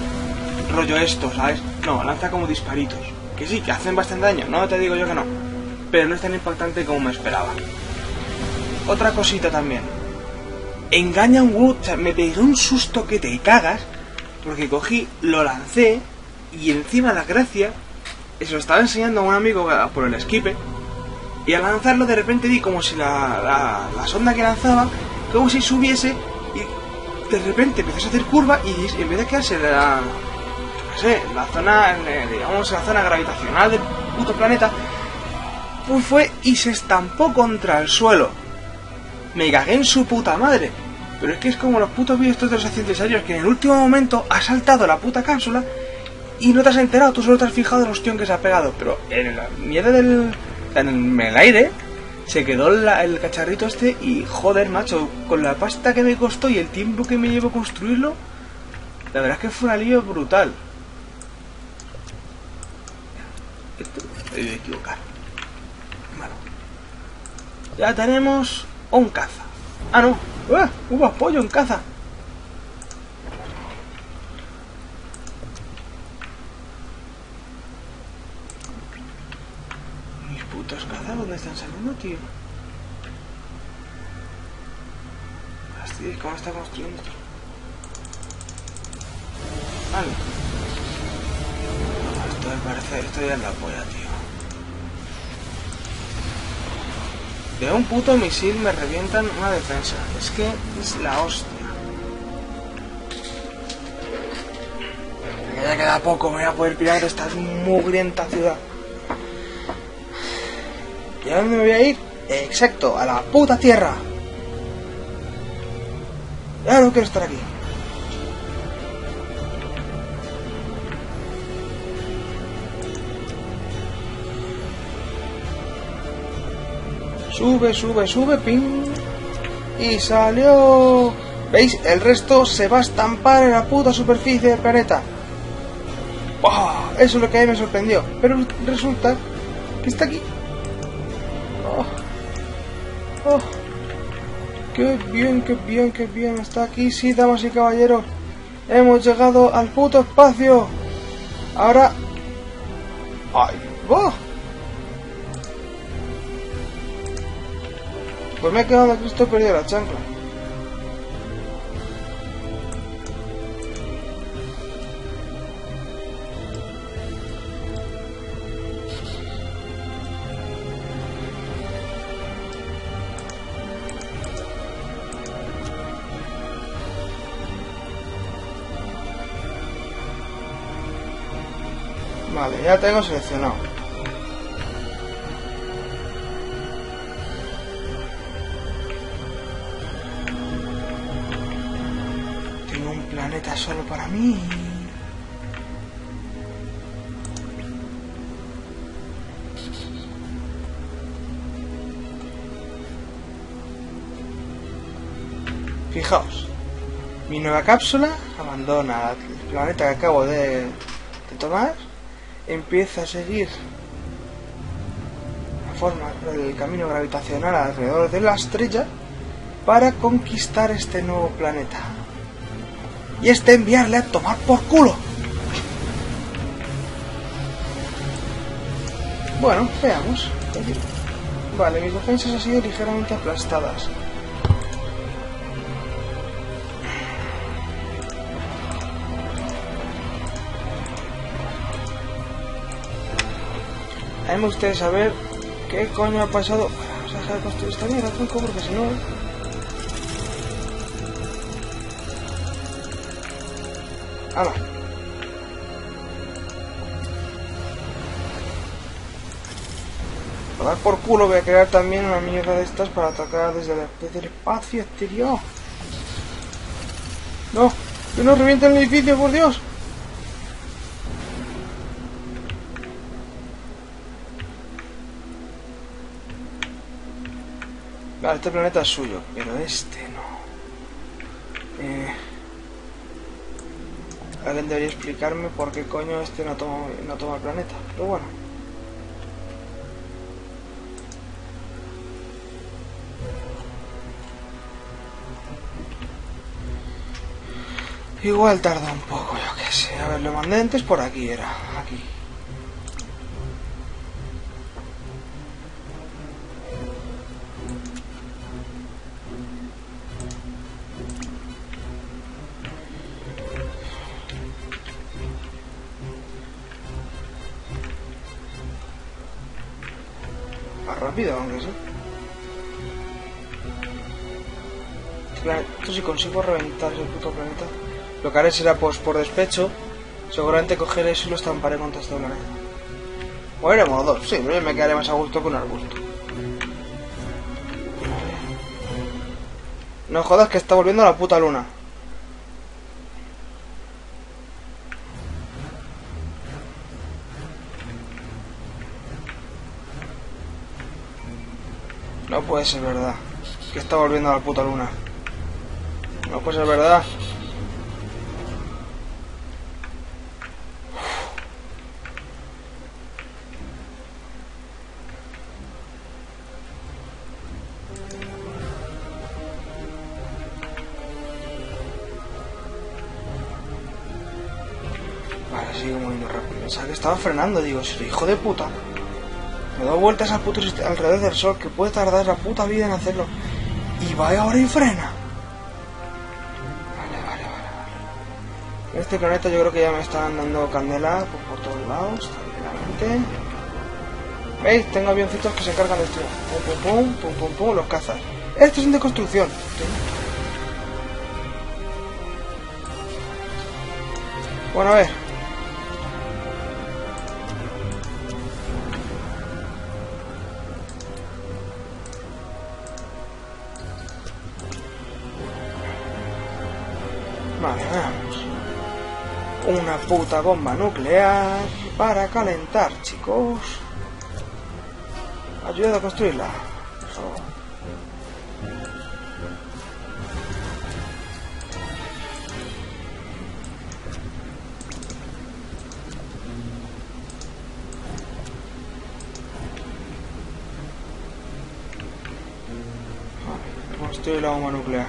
rollo esto, ¿sabes? No, lanza como disparitos. Que sí, que hacen bastante daño, no te digo yo que no. Pero no es tan impactante como me esperaba. Otra cosita también. Engaña un Wood, o sea, me pegué un susto que te cagas porque cogí, lo lancé y encima la gracia, se lo estaba enseñando a un amigo por el esquipe y al lanzarlo de repente vi como si la, la, sonda que lanzaba, como si subiese y de repente empezó a hacer curva y en vez de quedarse la, no sé, la zona, digamos, la zona gravitacional del puto planeta, pues fue y se estampó contra el suelo. Me cagué en su puta madre. Pero es que es como los putos vídeos de los accidentes aéreos que en el último momento ha saltado la puta cápsula y no te has enterado, tú solo te has fijado en los tíos que se ha pegado. Pero en la mierda del. en el aire se quedó el cacharrito este y joder, macho, con la pasta que me costó y el tiempo que me llevó construirlo, la verdad es que fue un alivio brutal. Esto me a equivocar. Bueno. Ya tenemos un caza. Ah, no. ¡Ah! Hubo apoyo en caza. Mis putos cazas, ¿dónde están saliendo, tío? ¿Cómo está construyendo esto? Vale. Esto me parece, esto ya es la polla, tío. De un puto misil me revientan una defensa. Es que es la hostia. Ya queda poco, me voy a poder pirar esta mugrienta ciudad. ¿Y a dónde me voy a ir? Exacto, a la puta tierra. Ya no quiero estar aquí. Sube, sube, sube, ping. Y salió. ¿Veis? El resto se va a estampar en la puta superficie del planeta. Eso es lo que a mí me sorprendió. Pero resulta que está aquí. Oh. Oh. Qué bien, qué bien, qué bien. Está aquí, sí, damas y caballeros. Hemos llegado al puto espacio. Ahora... ¡Ay! ¡Oh! Pues me he quedado Cristo perdido la chancla. Vale, ya tengo seleccionado. Solo para mí. Fijaos, mi nueva cápsula abandona el planeta que acabo de tomar, empieza a seguir la forma del camino gravitacional alrededor de la estrella para conquistar este nuevo planeta y este enviarle a tomar por culo. Bueno, veamos. Vale, mis defensas han sido ligeramente aplastadas. A mí me gustaría saber qué coño ha pasado. Vamos a dejar de construir esta mierda, truco, porque si no... ¡Hala! A dar por culo voy a crear también una mierda de estas para atacar desde desde el espacio exterior. No, que no revienten el edificio, por Dios. Vale, este planeta es suyo, pero este no. Eh, alguien debería explicarme por qué coño este no toma, no toma el planeta. Pero bueno. Igual tarda un poco, yo qué sé. A ver, lo mandé antes por aquí, era. Aquí. Rápido, aunque sí. Planeta- Esto si consigo reventar ese puto planeta. Lo que haré será pues por despecho. Seguramente cogeré eso y lo estamparé contra este planeta. O haremos dos, sí, pero yo me quedaré más a gusto que un arbusto. No jodas que está volviendo la puta luna. Puede ser verdad. Que está volviendo a la puta luna. No puede ser verdad. Vale, sigue moviendo rápido. Pensaba que estaba frenando, digo, hijo de puta. Me doy vueltas al puto alrededor del sol, que puede tardar la puta vida en hacerlo. Y va ahora y frena. Vale, vale, vale, este planeta yo creo que ya me están dando candela por, todos lados, tranquilamente. ¿Veis? Tengo avioncitos que se encargan de esto. Pum, pum, pum, pum, pum, pum, los cazas. Estos son de construcción. Bueno, a ver. Puta bomba nuclear para calentar, chicos. Ayuda a construirla. construir la bomba nuclear.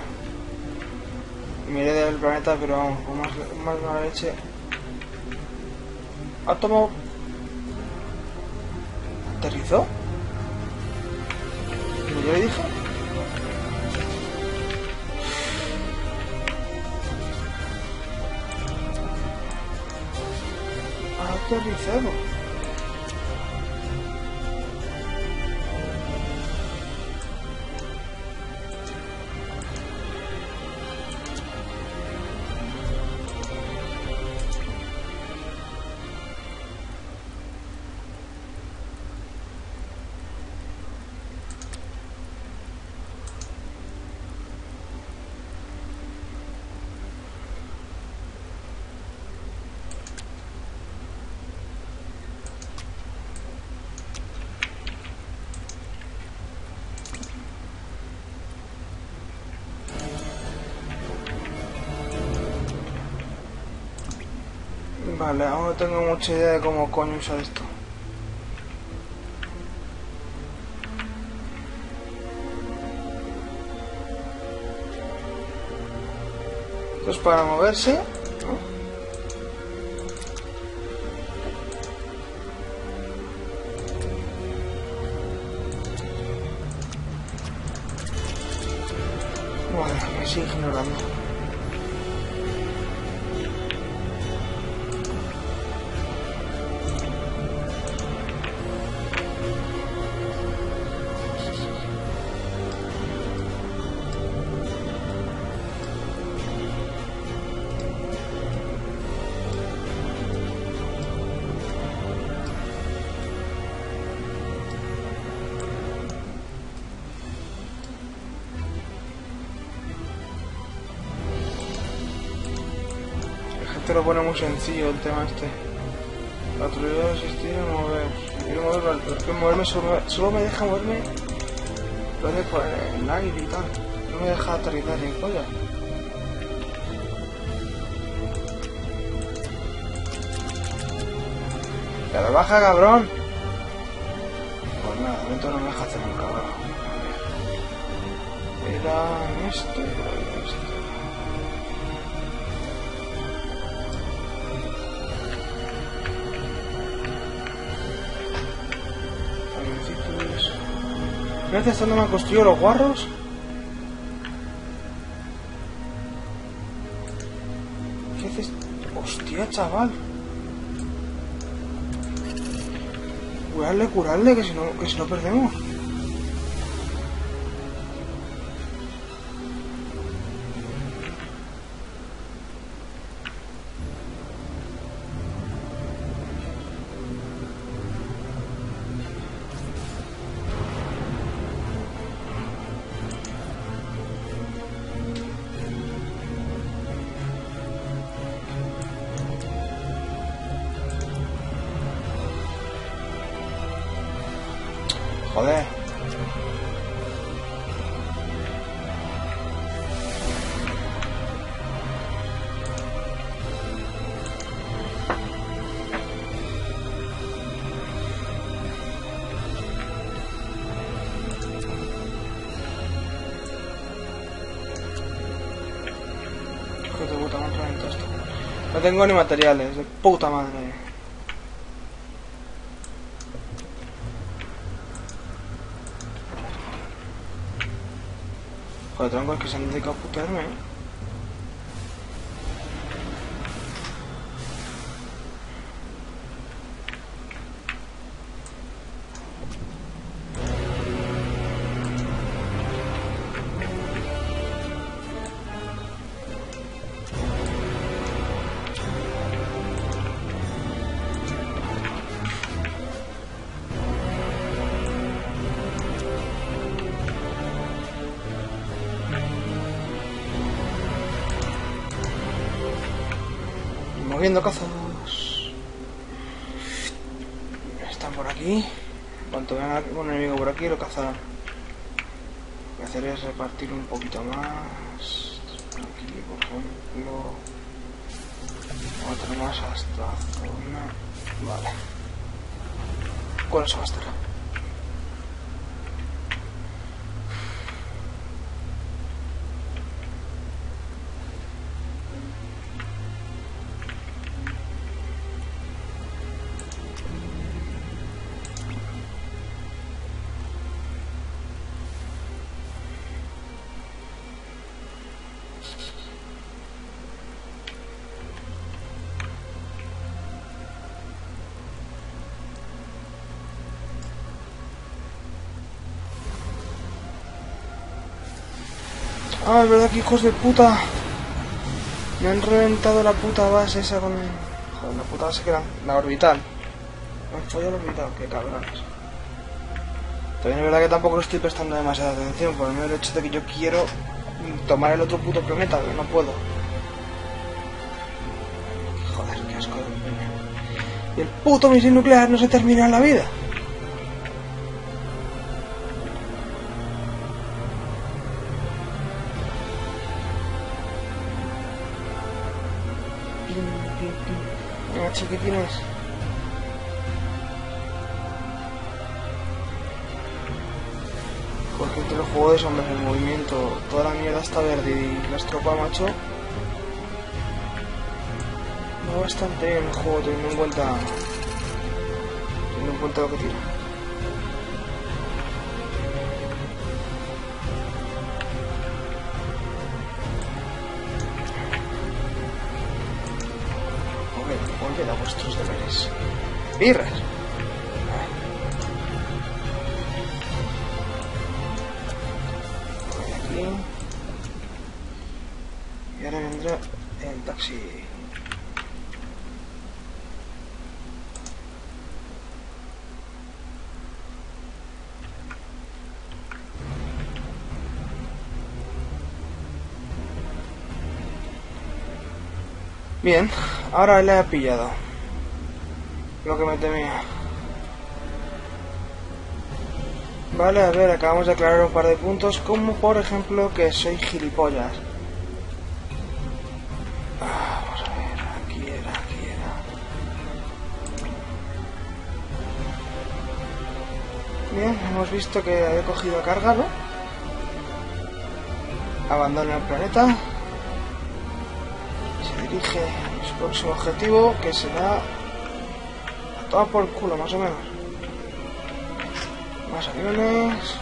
Miré del planeta, pero vamos, con más, más mala leche. Átomo. ¿Aterrizó? ¿Como yo le dije? Ha Vale, aún no tengo mucha idea de cómo coño usar esto. Esto es para moverse. Lo muy sencillo el tema este. Patrullero asistir a mover. Quiero mover, pero moverme solo, solo me deja moverme. Lo hace por el aire y tal. No me deja aterrizar ni polla. Pero baja, cabrón. Pues nada, de momento no me deja hacer un cabrón. Era este, era este. ¿No haces cuando me han construido los guarros? ¿Qué haces? Hostia, chaval. Curarle, curarle, que si no, que si no perdemos. No tengo ni materiales, de puta madre. Joder, troncos que se han dedicado a putearme, eh. Moviendo cazos. Están por aquí. Cuanto vean un enemigo por aquí, lo cazarán. Lo que hacer es repartir un poquito más. Aquí, por ejemplo. Otro más hasta zona. Vale. Con eso bastará. Ah, es verdad que hijos de puta. Me han reventado la puta base esa con. Joder, la puta base que era. La orbital. Me han la orbital, qué cabrones. También es verdad que tampoco le estoy prestando demasiada atención por el mero hecho de que yo quiero tomar el otro puto planeta, pero no puedo. Joder, qué asco de. Y el puto misil nuclear no se termina en la vida. Los juegos, hombre, el movimiento, toda la mierda está verde y las tropas, macho. Va bastante bien el juego, teniendo en cuenta. Teniendo en cuenta lo que tira. Volved, volved a vuestros deberes. ¡Birras! Bien, ahora le he pillado. Lo que me temía. Vale, a ver, acabamos de aclarar un par de puntos, como por ejemplo que soy gilipollas. Vamos a ver, aquí era, aquí era. Bien, hemos visto que había cogido carga, ¿no? Abandona el planeta. Dirige a su objetivo, que será a tomar por el culo, más o menos. Más aviones.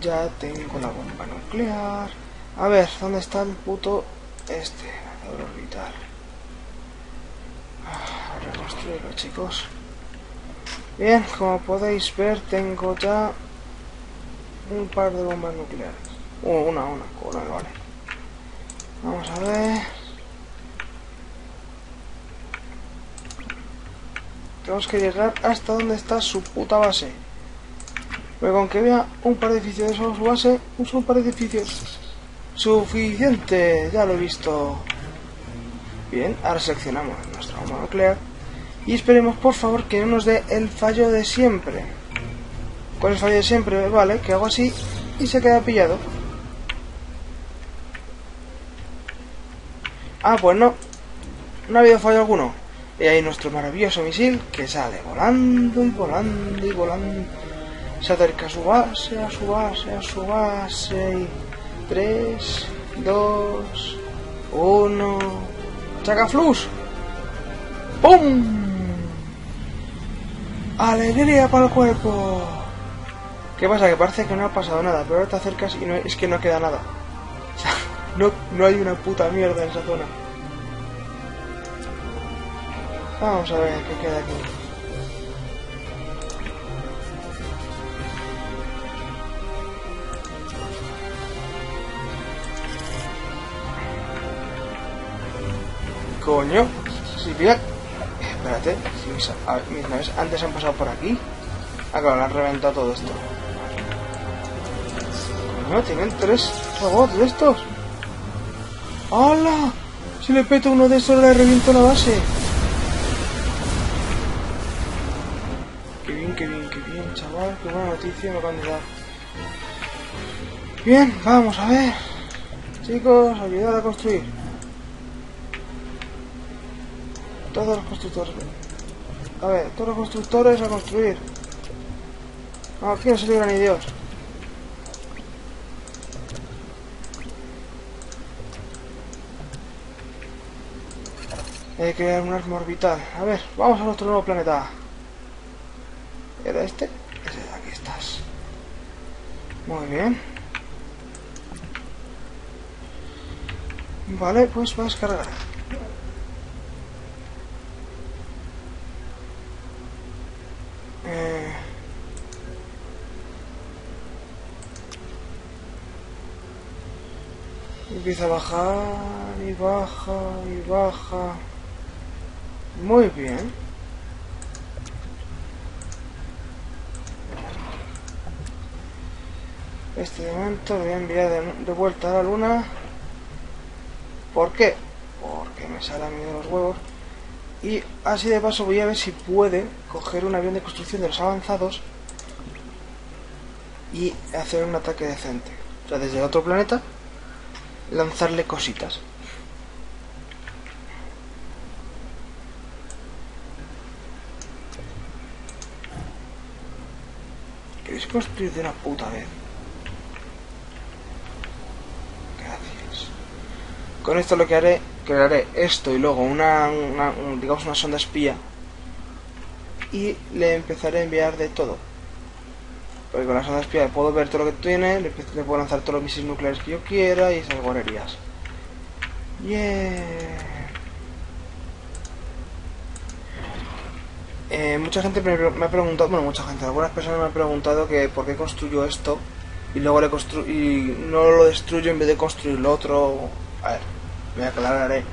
Ya tengo la bomba nuclear. A ver, ¿dónde está el puto este? Lanzador orbital. Ah, reconstruirlo, chicos. Bien, como podéis ver, tengo ya un par de bombas nucleares. Uh, una, una, una, vale. Vamos a ver. Tenemos que llegar hasta donde está su puta base. Pero con que vea un par de edificios de su base, uso un par de edificios. Suficiente, ya lo he visto. Bien, ahora seleccionamos nuestra bomba nuclear. Y esperemos, por favor, que no nos dé el fallo de siempre. ¿Cuál es el fallo de siempre? Vale, que hago así y se queda pillado. Ah, pues no. No ha habido fallo alguno. Y ahí nuestro maravilloso misil que sale volando y volando y volando. Se acerca a su base, a su base, a su base. Y 3, 2, 1. ¡Chacaflus! ¡Pum! ¡Alegría para el cuerpo! ¿Qué pasa? Que parece que no ha pasado nada, pero ahora te acercas y no, es que no queda nada. [laughs] O sea, no, no hay una puta mierda en esa zona. Vamos a ver qué queda aquí. Coño, si mira. Espérate, si mis, naves antes han pasado por aquí. Ah, claro, han reventado todo esto. Coño, tienen tres robots de estos. ¡Hala! Si le peto uno de estos le reviento la base. Chaval. Qué buena noticia me acaban de dar. Bien, vamos a ver. Chicos, ayudar a construir. Todos los constructores. A ver, todos los constructores a construir. No, aquí no se libra ni Dios. Hay que crear un arma orbital. A ver, vamos a nuestro nuevo planeta. ¿Era este? Muy bien. Vale, pues vas a cargar. Eh... Empieza a bajar y baja y baja. Muy bien. Este de momento lo voy a enviar de, vuelta a la luna. ¿Por qué? Porque me sale a los huevos. Y así de paso voy a ver si puede coger un avión de construcción de los avanzados y hacer un ataque decente. O sea, desde otro planeta, lanzarle cositas. ¿Queréis construir de una puta vez? Gracias. Con esto lo que haré, crearé esto y luego una, una- un- digamos una sonda espía y le empezaré a enviar de todo. Porque con la sonda espía puedo ver todo lo que tiene, le, puedo lanzar todos los misiles nucleares que yo quiera y esas guarrerías. Yeah. Eh, mucha gente me, me ha preguntado, bueno, mucha gente, algunas personas me han preguntado que por qué construyo esto y luego le constru y no lo destruyo en vez de construir lo otro. A ver, me aclararé.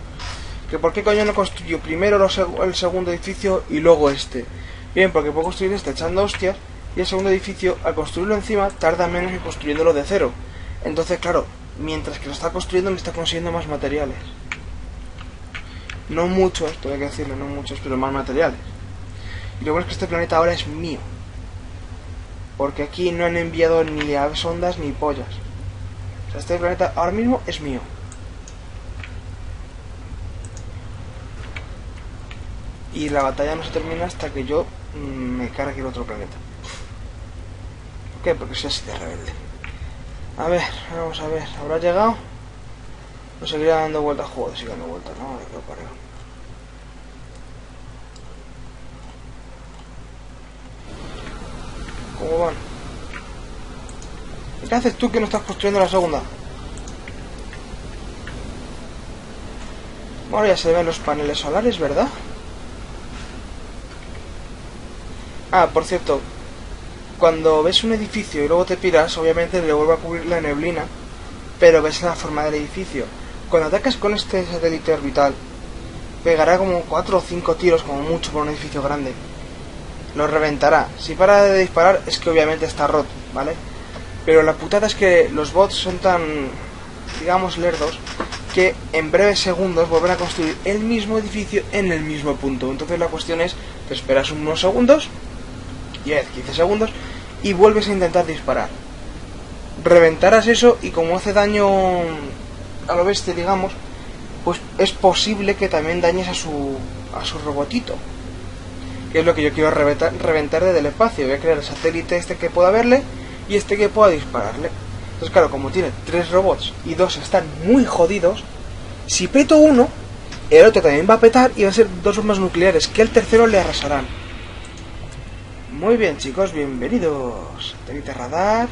Que por qué coño no construyo primero el segundo edificio y luego este. Bien, porque puedo construir este echando hostias y el segundo edificio, al construirlo encima, tarda menos que construyéndolo de cero. Entonces, claro, mientras que lo está construyendo me está consiguiendo más materiales. No muchos, tengo que decirlo, no muchos, pero más materiales. Y lo bueno es que este planeta ahora es mío. Porque aquí no han enviado ni sondas ni pollas. O sea, este planeta ahora mismo es mío. Y la batalla no se termina hasta que yo mm, me cargue el otro planeta. ¿Por qué? Porque soy así de rebelde. A ver, vamos a ver. ¿Habrá llegado? No seguirá dando vueltas. Joder, sigue dando vueltas, ¿no? De pareo. ¿Cómo van? ¿Qué haces tú que no estás construyendo la segunda? Bueno, ya se ven los paneles solares, ¿verdad? Ah, por cierto, cuando ves un edificio y luego te piras, obviamente le vuelve a cubrir la neblina, pero ves la forma del edificio. Cuando atacas con este satélite orbital, pegará como 4 o 5 tiros, como mucho, por un edificio grande. Lo reventará. Si para de disparar, es que obviamente está roto, ¿vale? Pero la putada es que los bots son tan, digamos, lerdos, que en breves segundos vuelven a construir el mismo edificio en el mismo punto. Entonces la cuestión es, te esperas unos segundos, 10, 15 segundos, y vuelves a intentar disparar. Reventarás eso y como hace daño a lo bestia, digamos, pues es posible que también dañes a su, a su robotito. Que es lo que yo quiero reventar, reventar desde el espacio. Voy a crear el satélite este que pueda verle y este que pueda dispararle. Entonces, claro, como tiene tres robots y dos están muy jodidos, si peto uno, el otro también va a petar y va a ser dos bombas nucleares que el tercero le arrasarán. Muy bien, chicos, bienvenidos. Satélite radar.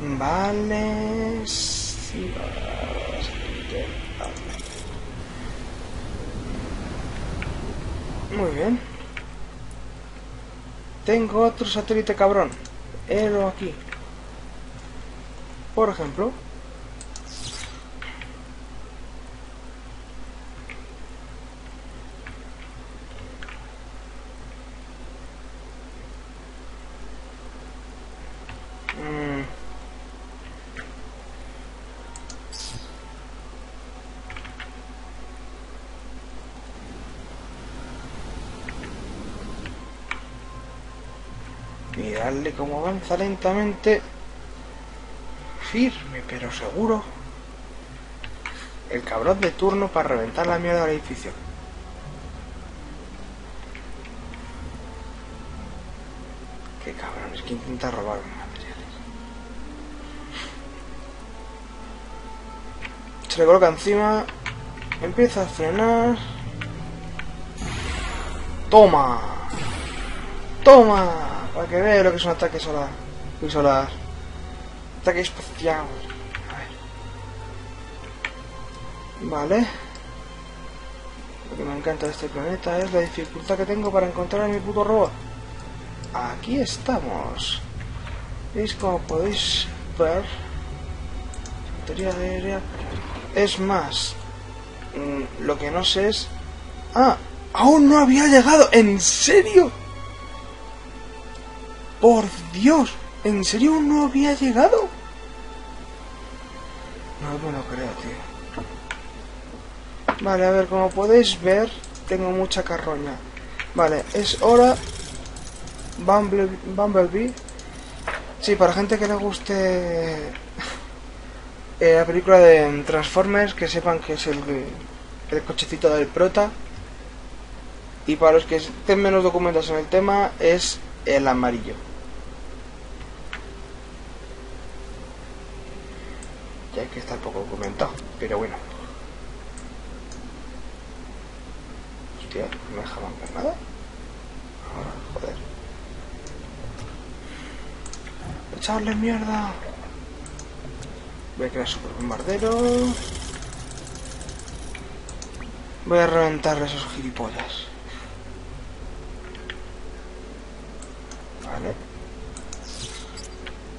Vale. Muy bien. Tengo otro satélite cabrón. Helo aquí. Por ejemplo. Mirarle cómo avanza lentamente. Firme, pero seguro. El cabrón de turno para reventar la mierda del edificio. Qué cabrón, es que intenta robar materiales. Se le coloca encima. Empieza a frenar. ¡Toma! ¡Toma! Para que vea lo que es un ataque solar. Solar. Ataque espacial. A ver. Vale. Lo que me encanta de este planeta es la dificultad que tengo para encontrar a mi puto robot. Aquí estamos. ¿Veis como podéis ver? Batería aérea. Es más, mm, lo que no sé es... ¡Ah! ¡Aún no había llegado! ¿En serio? Por Dios, ¿en serio no había llegado? No me lo creo, tío. Vale, a ver, como podéis ver, tengo mucha carroña. Vale, es hora... Bumblebee... Bumblebee. Sí, para gente que le guste [laughs] eh, la película de Transformers, que sepan que es el, el cochecito del prota. Y para los que estén menos documentados en el tema, es el amarillo. Ya que está poco documentado, pero bueno. Hostia, no me dejaban ver nada. Joder. Echarle mierda. Voy a crear super bombardero. Voy a reventarle esos gilipollas. Vale.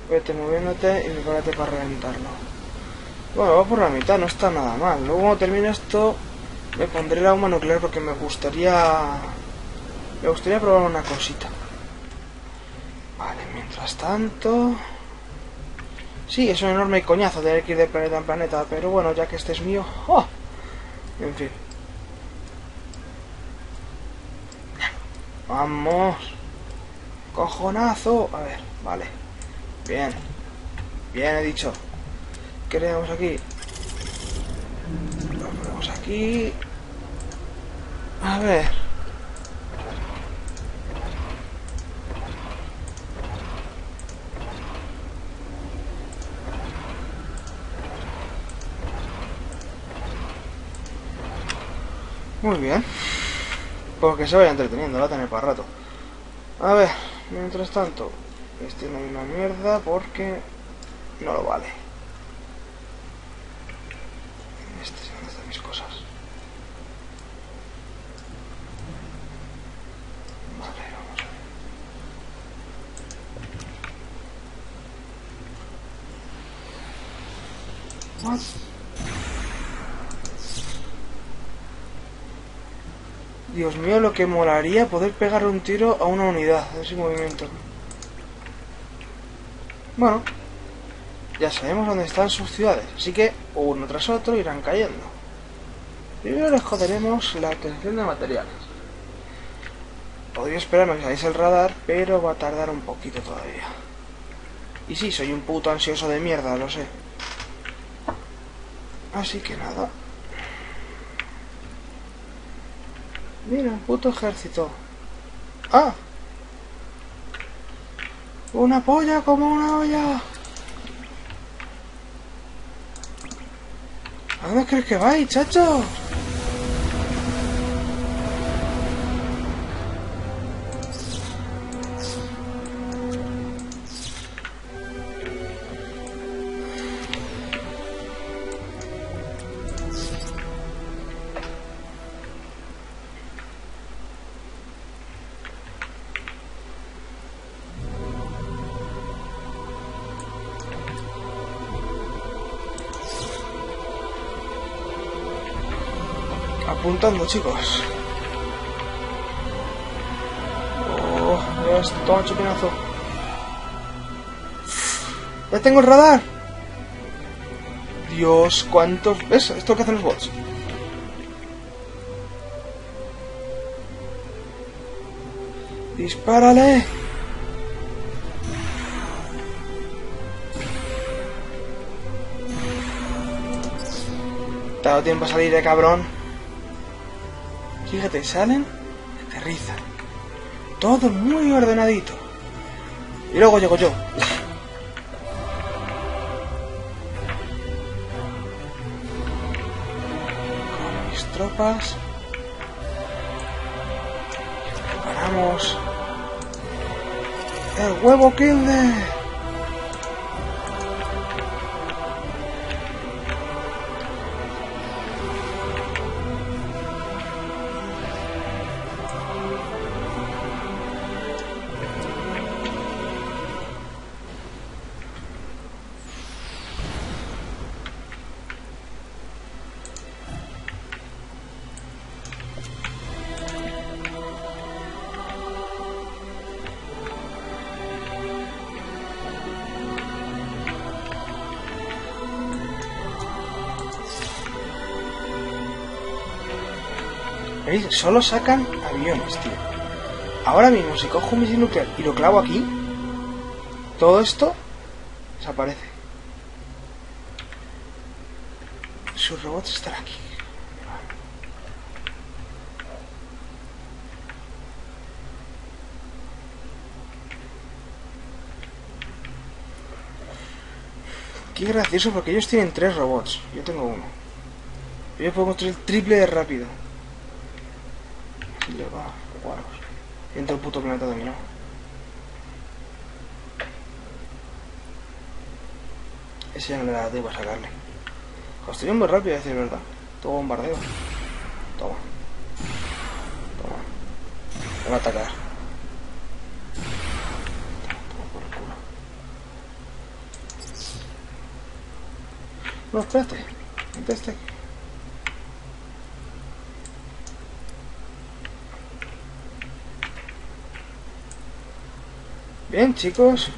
Vete moviéndote y prepárate para reventarlo. Bueno, va por la mitad, no está nada mal. Luego cuando termine esto, me pondré la bomba nuclear porque me gustaría... Me gustaría probar una cosita. Vale, mientras tanto... Sí, es un enorme coñazo tener que ir de planeta en planeta, pero bueno, ya que este es mío... ¡Oh! En fin. Vamos. Cojonazo. A ver, vale. Bien. Bien, he dicho. ¿Qué tenemos aquí? Lo ponemos aquí. A ver. Muy bien. Porque se vaya entreteniendo, va a tener para rato. A ver, mientras tanto, este no hay una mierda porque no lo vale. Este es donde están mis cosas. Vale, vamos a ver. What? Dios mío, lo que molaría poder pegar un tiro a una unidad de ese movimiento. Bueno, ya sabemos dónde están sus ciudades, así que uno tras otro irán cayendo. Primero les joderemos la adquisición de materiales. Podría esperarme que salgáis el radar, pero va a tardar un poquito todavía. Y sí, soy un puto ansioso de mierda, lo sé. Así que nada. Mira, un puto ejército. ¡Ah! Una polla como una olla. ¿A dónde crees que vais, chacho? Apuntando, chicos. Oh, esto, toma chupinazo. ¡Ya tengo el radar! Dios, cuántos... ¿Ves? Esto que hacen los bots. ¡Dispárale! Dado tiempo a salir, eh, cabrón. Fíjate, salen, aterrizan. Todo muy ordenadito. Y luego llego yo. Con mis tropas. Preparamos. El huevo kilde. Solo sacan aviones, tío. Ahora mismo, si cojo un misil nuclear y lo clavo aquí, todo esto desaparece. Sus robots están aquí. Qué gracioso porque ellos tienen tres robots. Yo tengo uno. Yo puedo construir triple de rápido. Entra el puto planeta dominado. Ese ya no le da a sacarle. Construyen muy rápido, a decir verdad. Todo bombardeo. Toma. Toma. Me va a atacar. Toma por el culo. No, espérate. Este. Bien, chicos.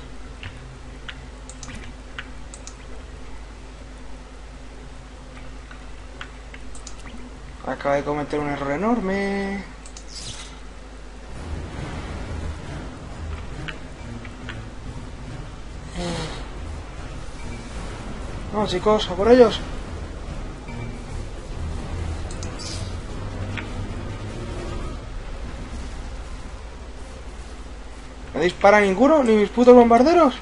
Acaba de cometer un error enorme. Eh. Vamos, chicos, a por ellos. ¿No dispara ninguno? ¿Ni mis putos bombarderos?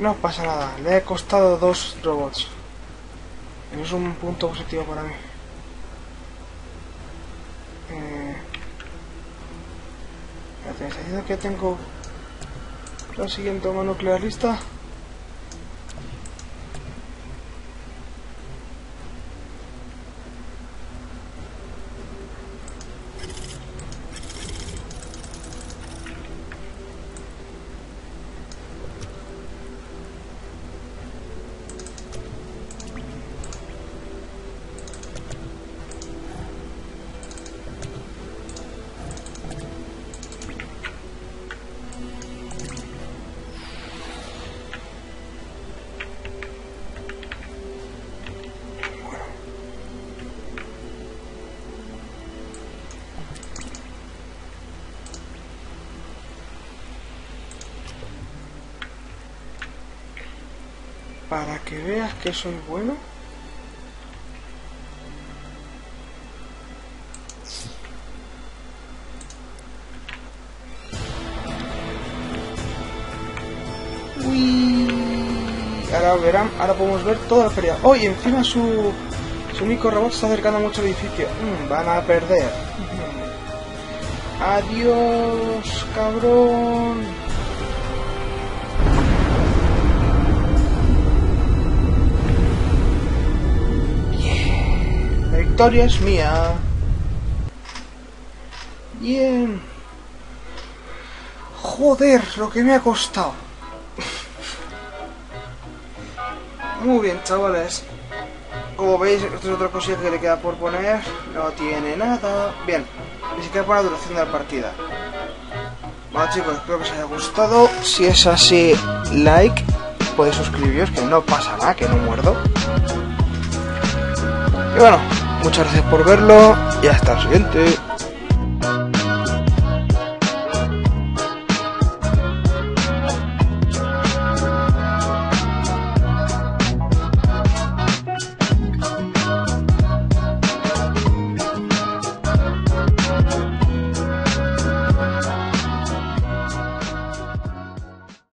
No pasa nada, le he costado dos robots. Eso es un punto positivo para mí. Eh, espérate, ¿me está diciendo que tengo la siguiente bomba nuclear lista? Que veas que soy bueno. Uy. Ahora verán, ahora podemos ver toda la feria. ¡Oh! y encima su, su único robot se está acercando mucho al edificio. Mm, van a perder. Adiós, cabrón. Victoria es mía. Bien. Joder, lo que me ha costado. Muy bien, chavales. Como veis, esto es otra cosilla que le queda por poner. No tiene nada. Bien. Ni siquiera por la duración de la partida. Bueno chicos, espero que os haya gustado. Si es así, like. Podéis suscribiros, que no pasa nada, que no muerdo. Y bueno, muchas gracias por verlo y hasta el siguiente.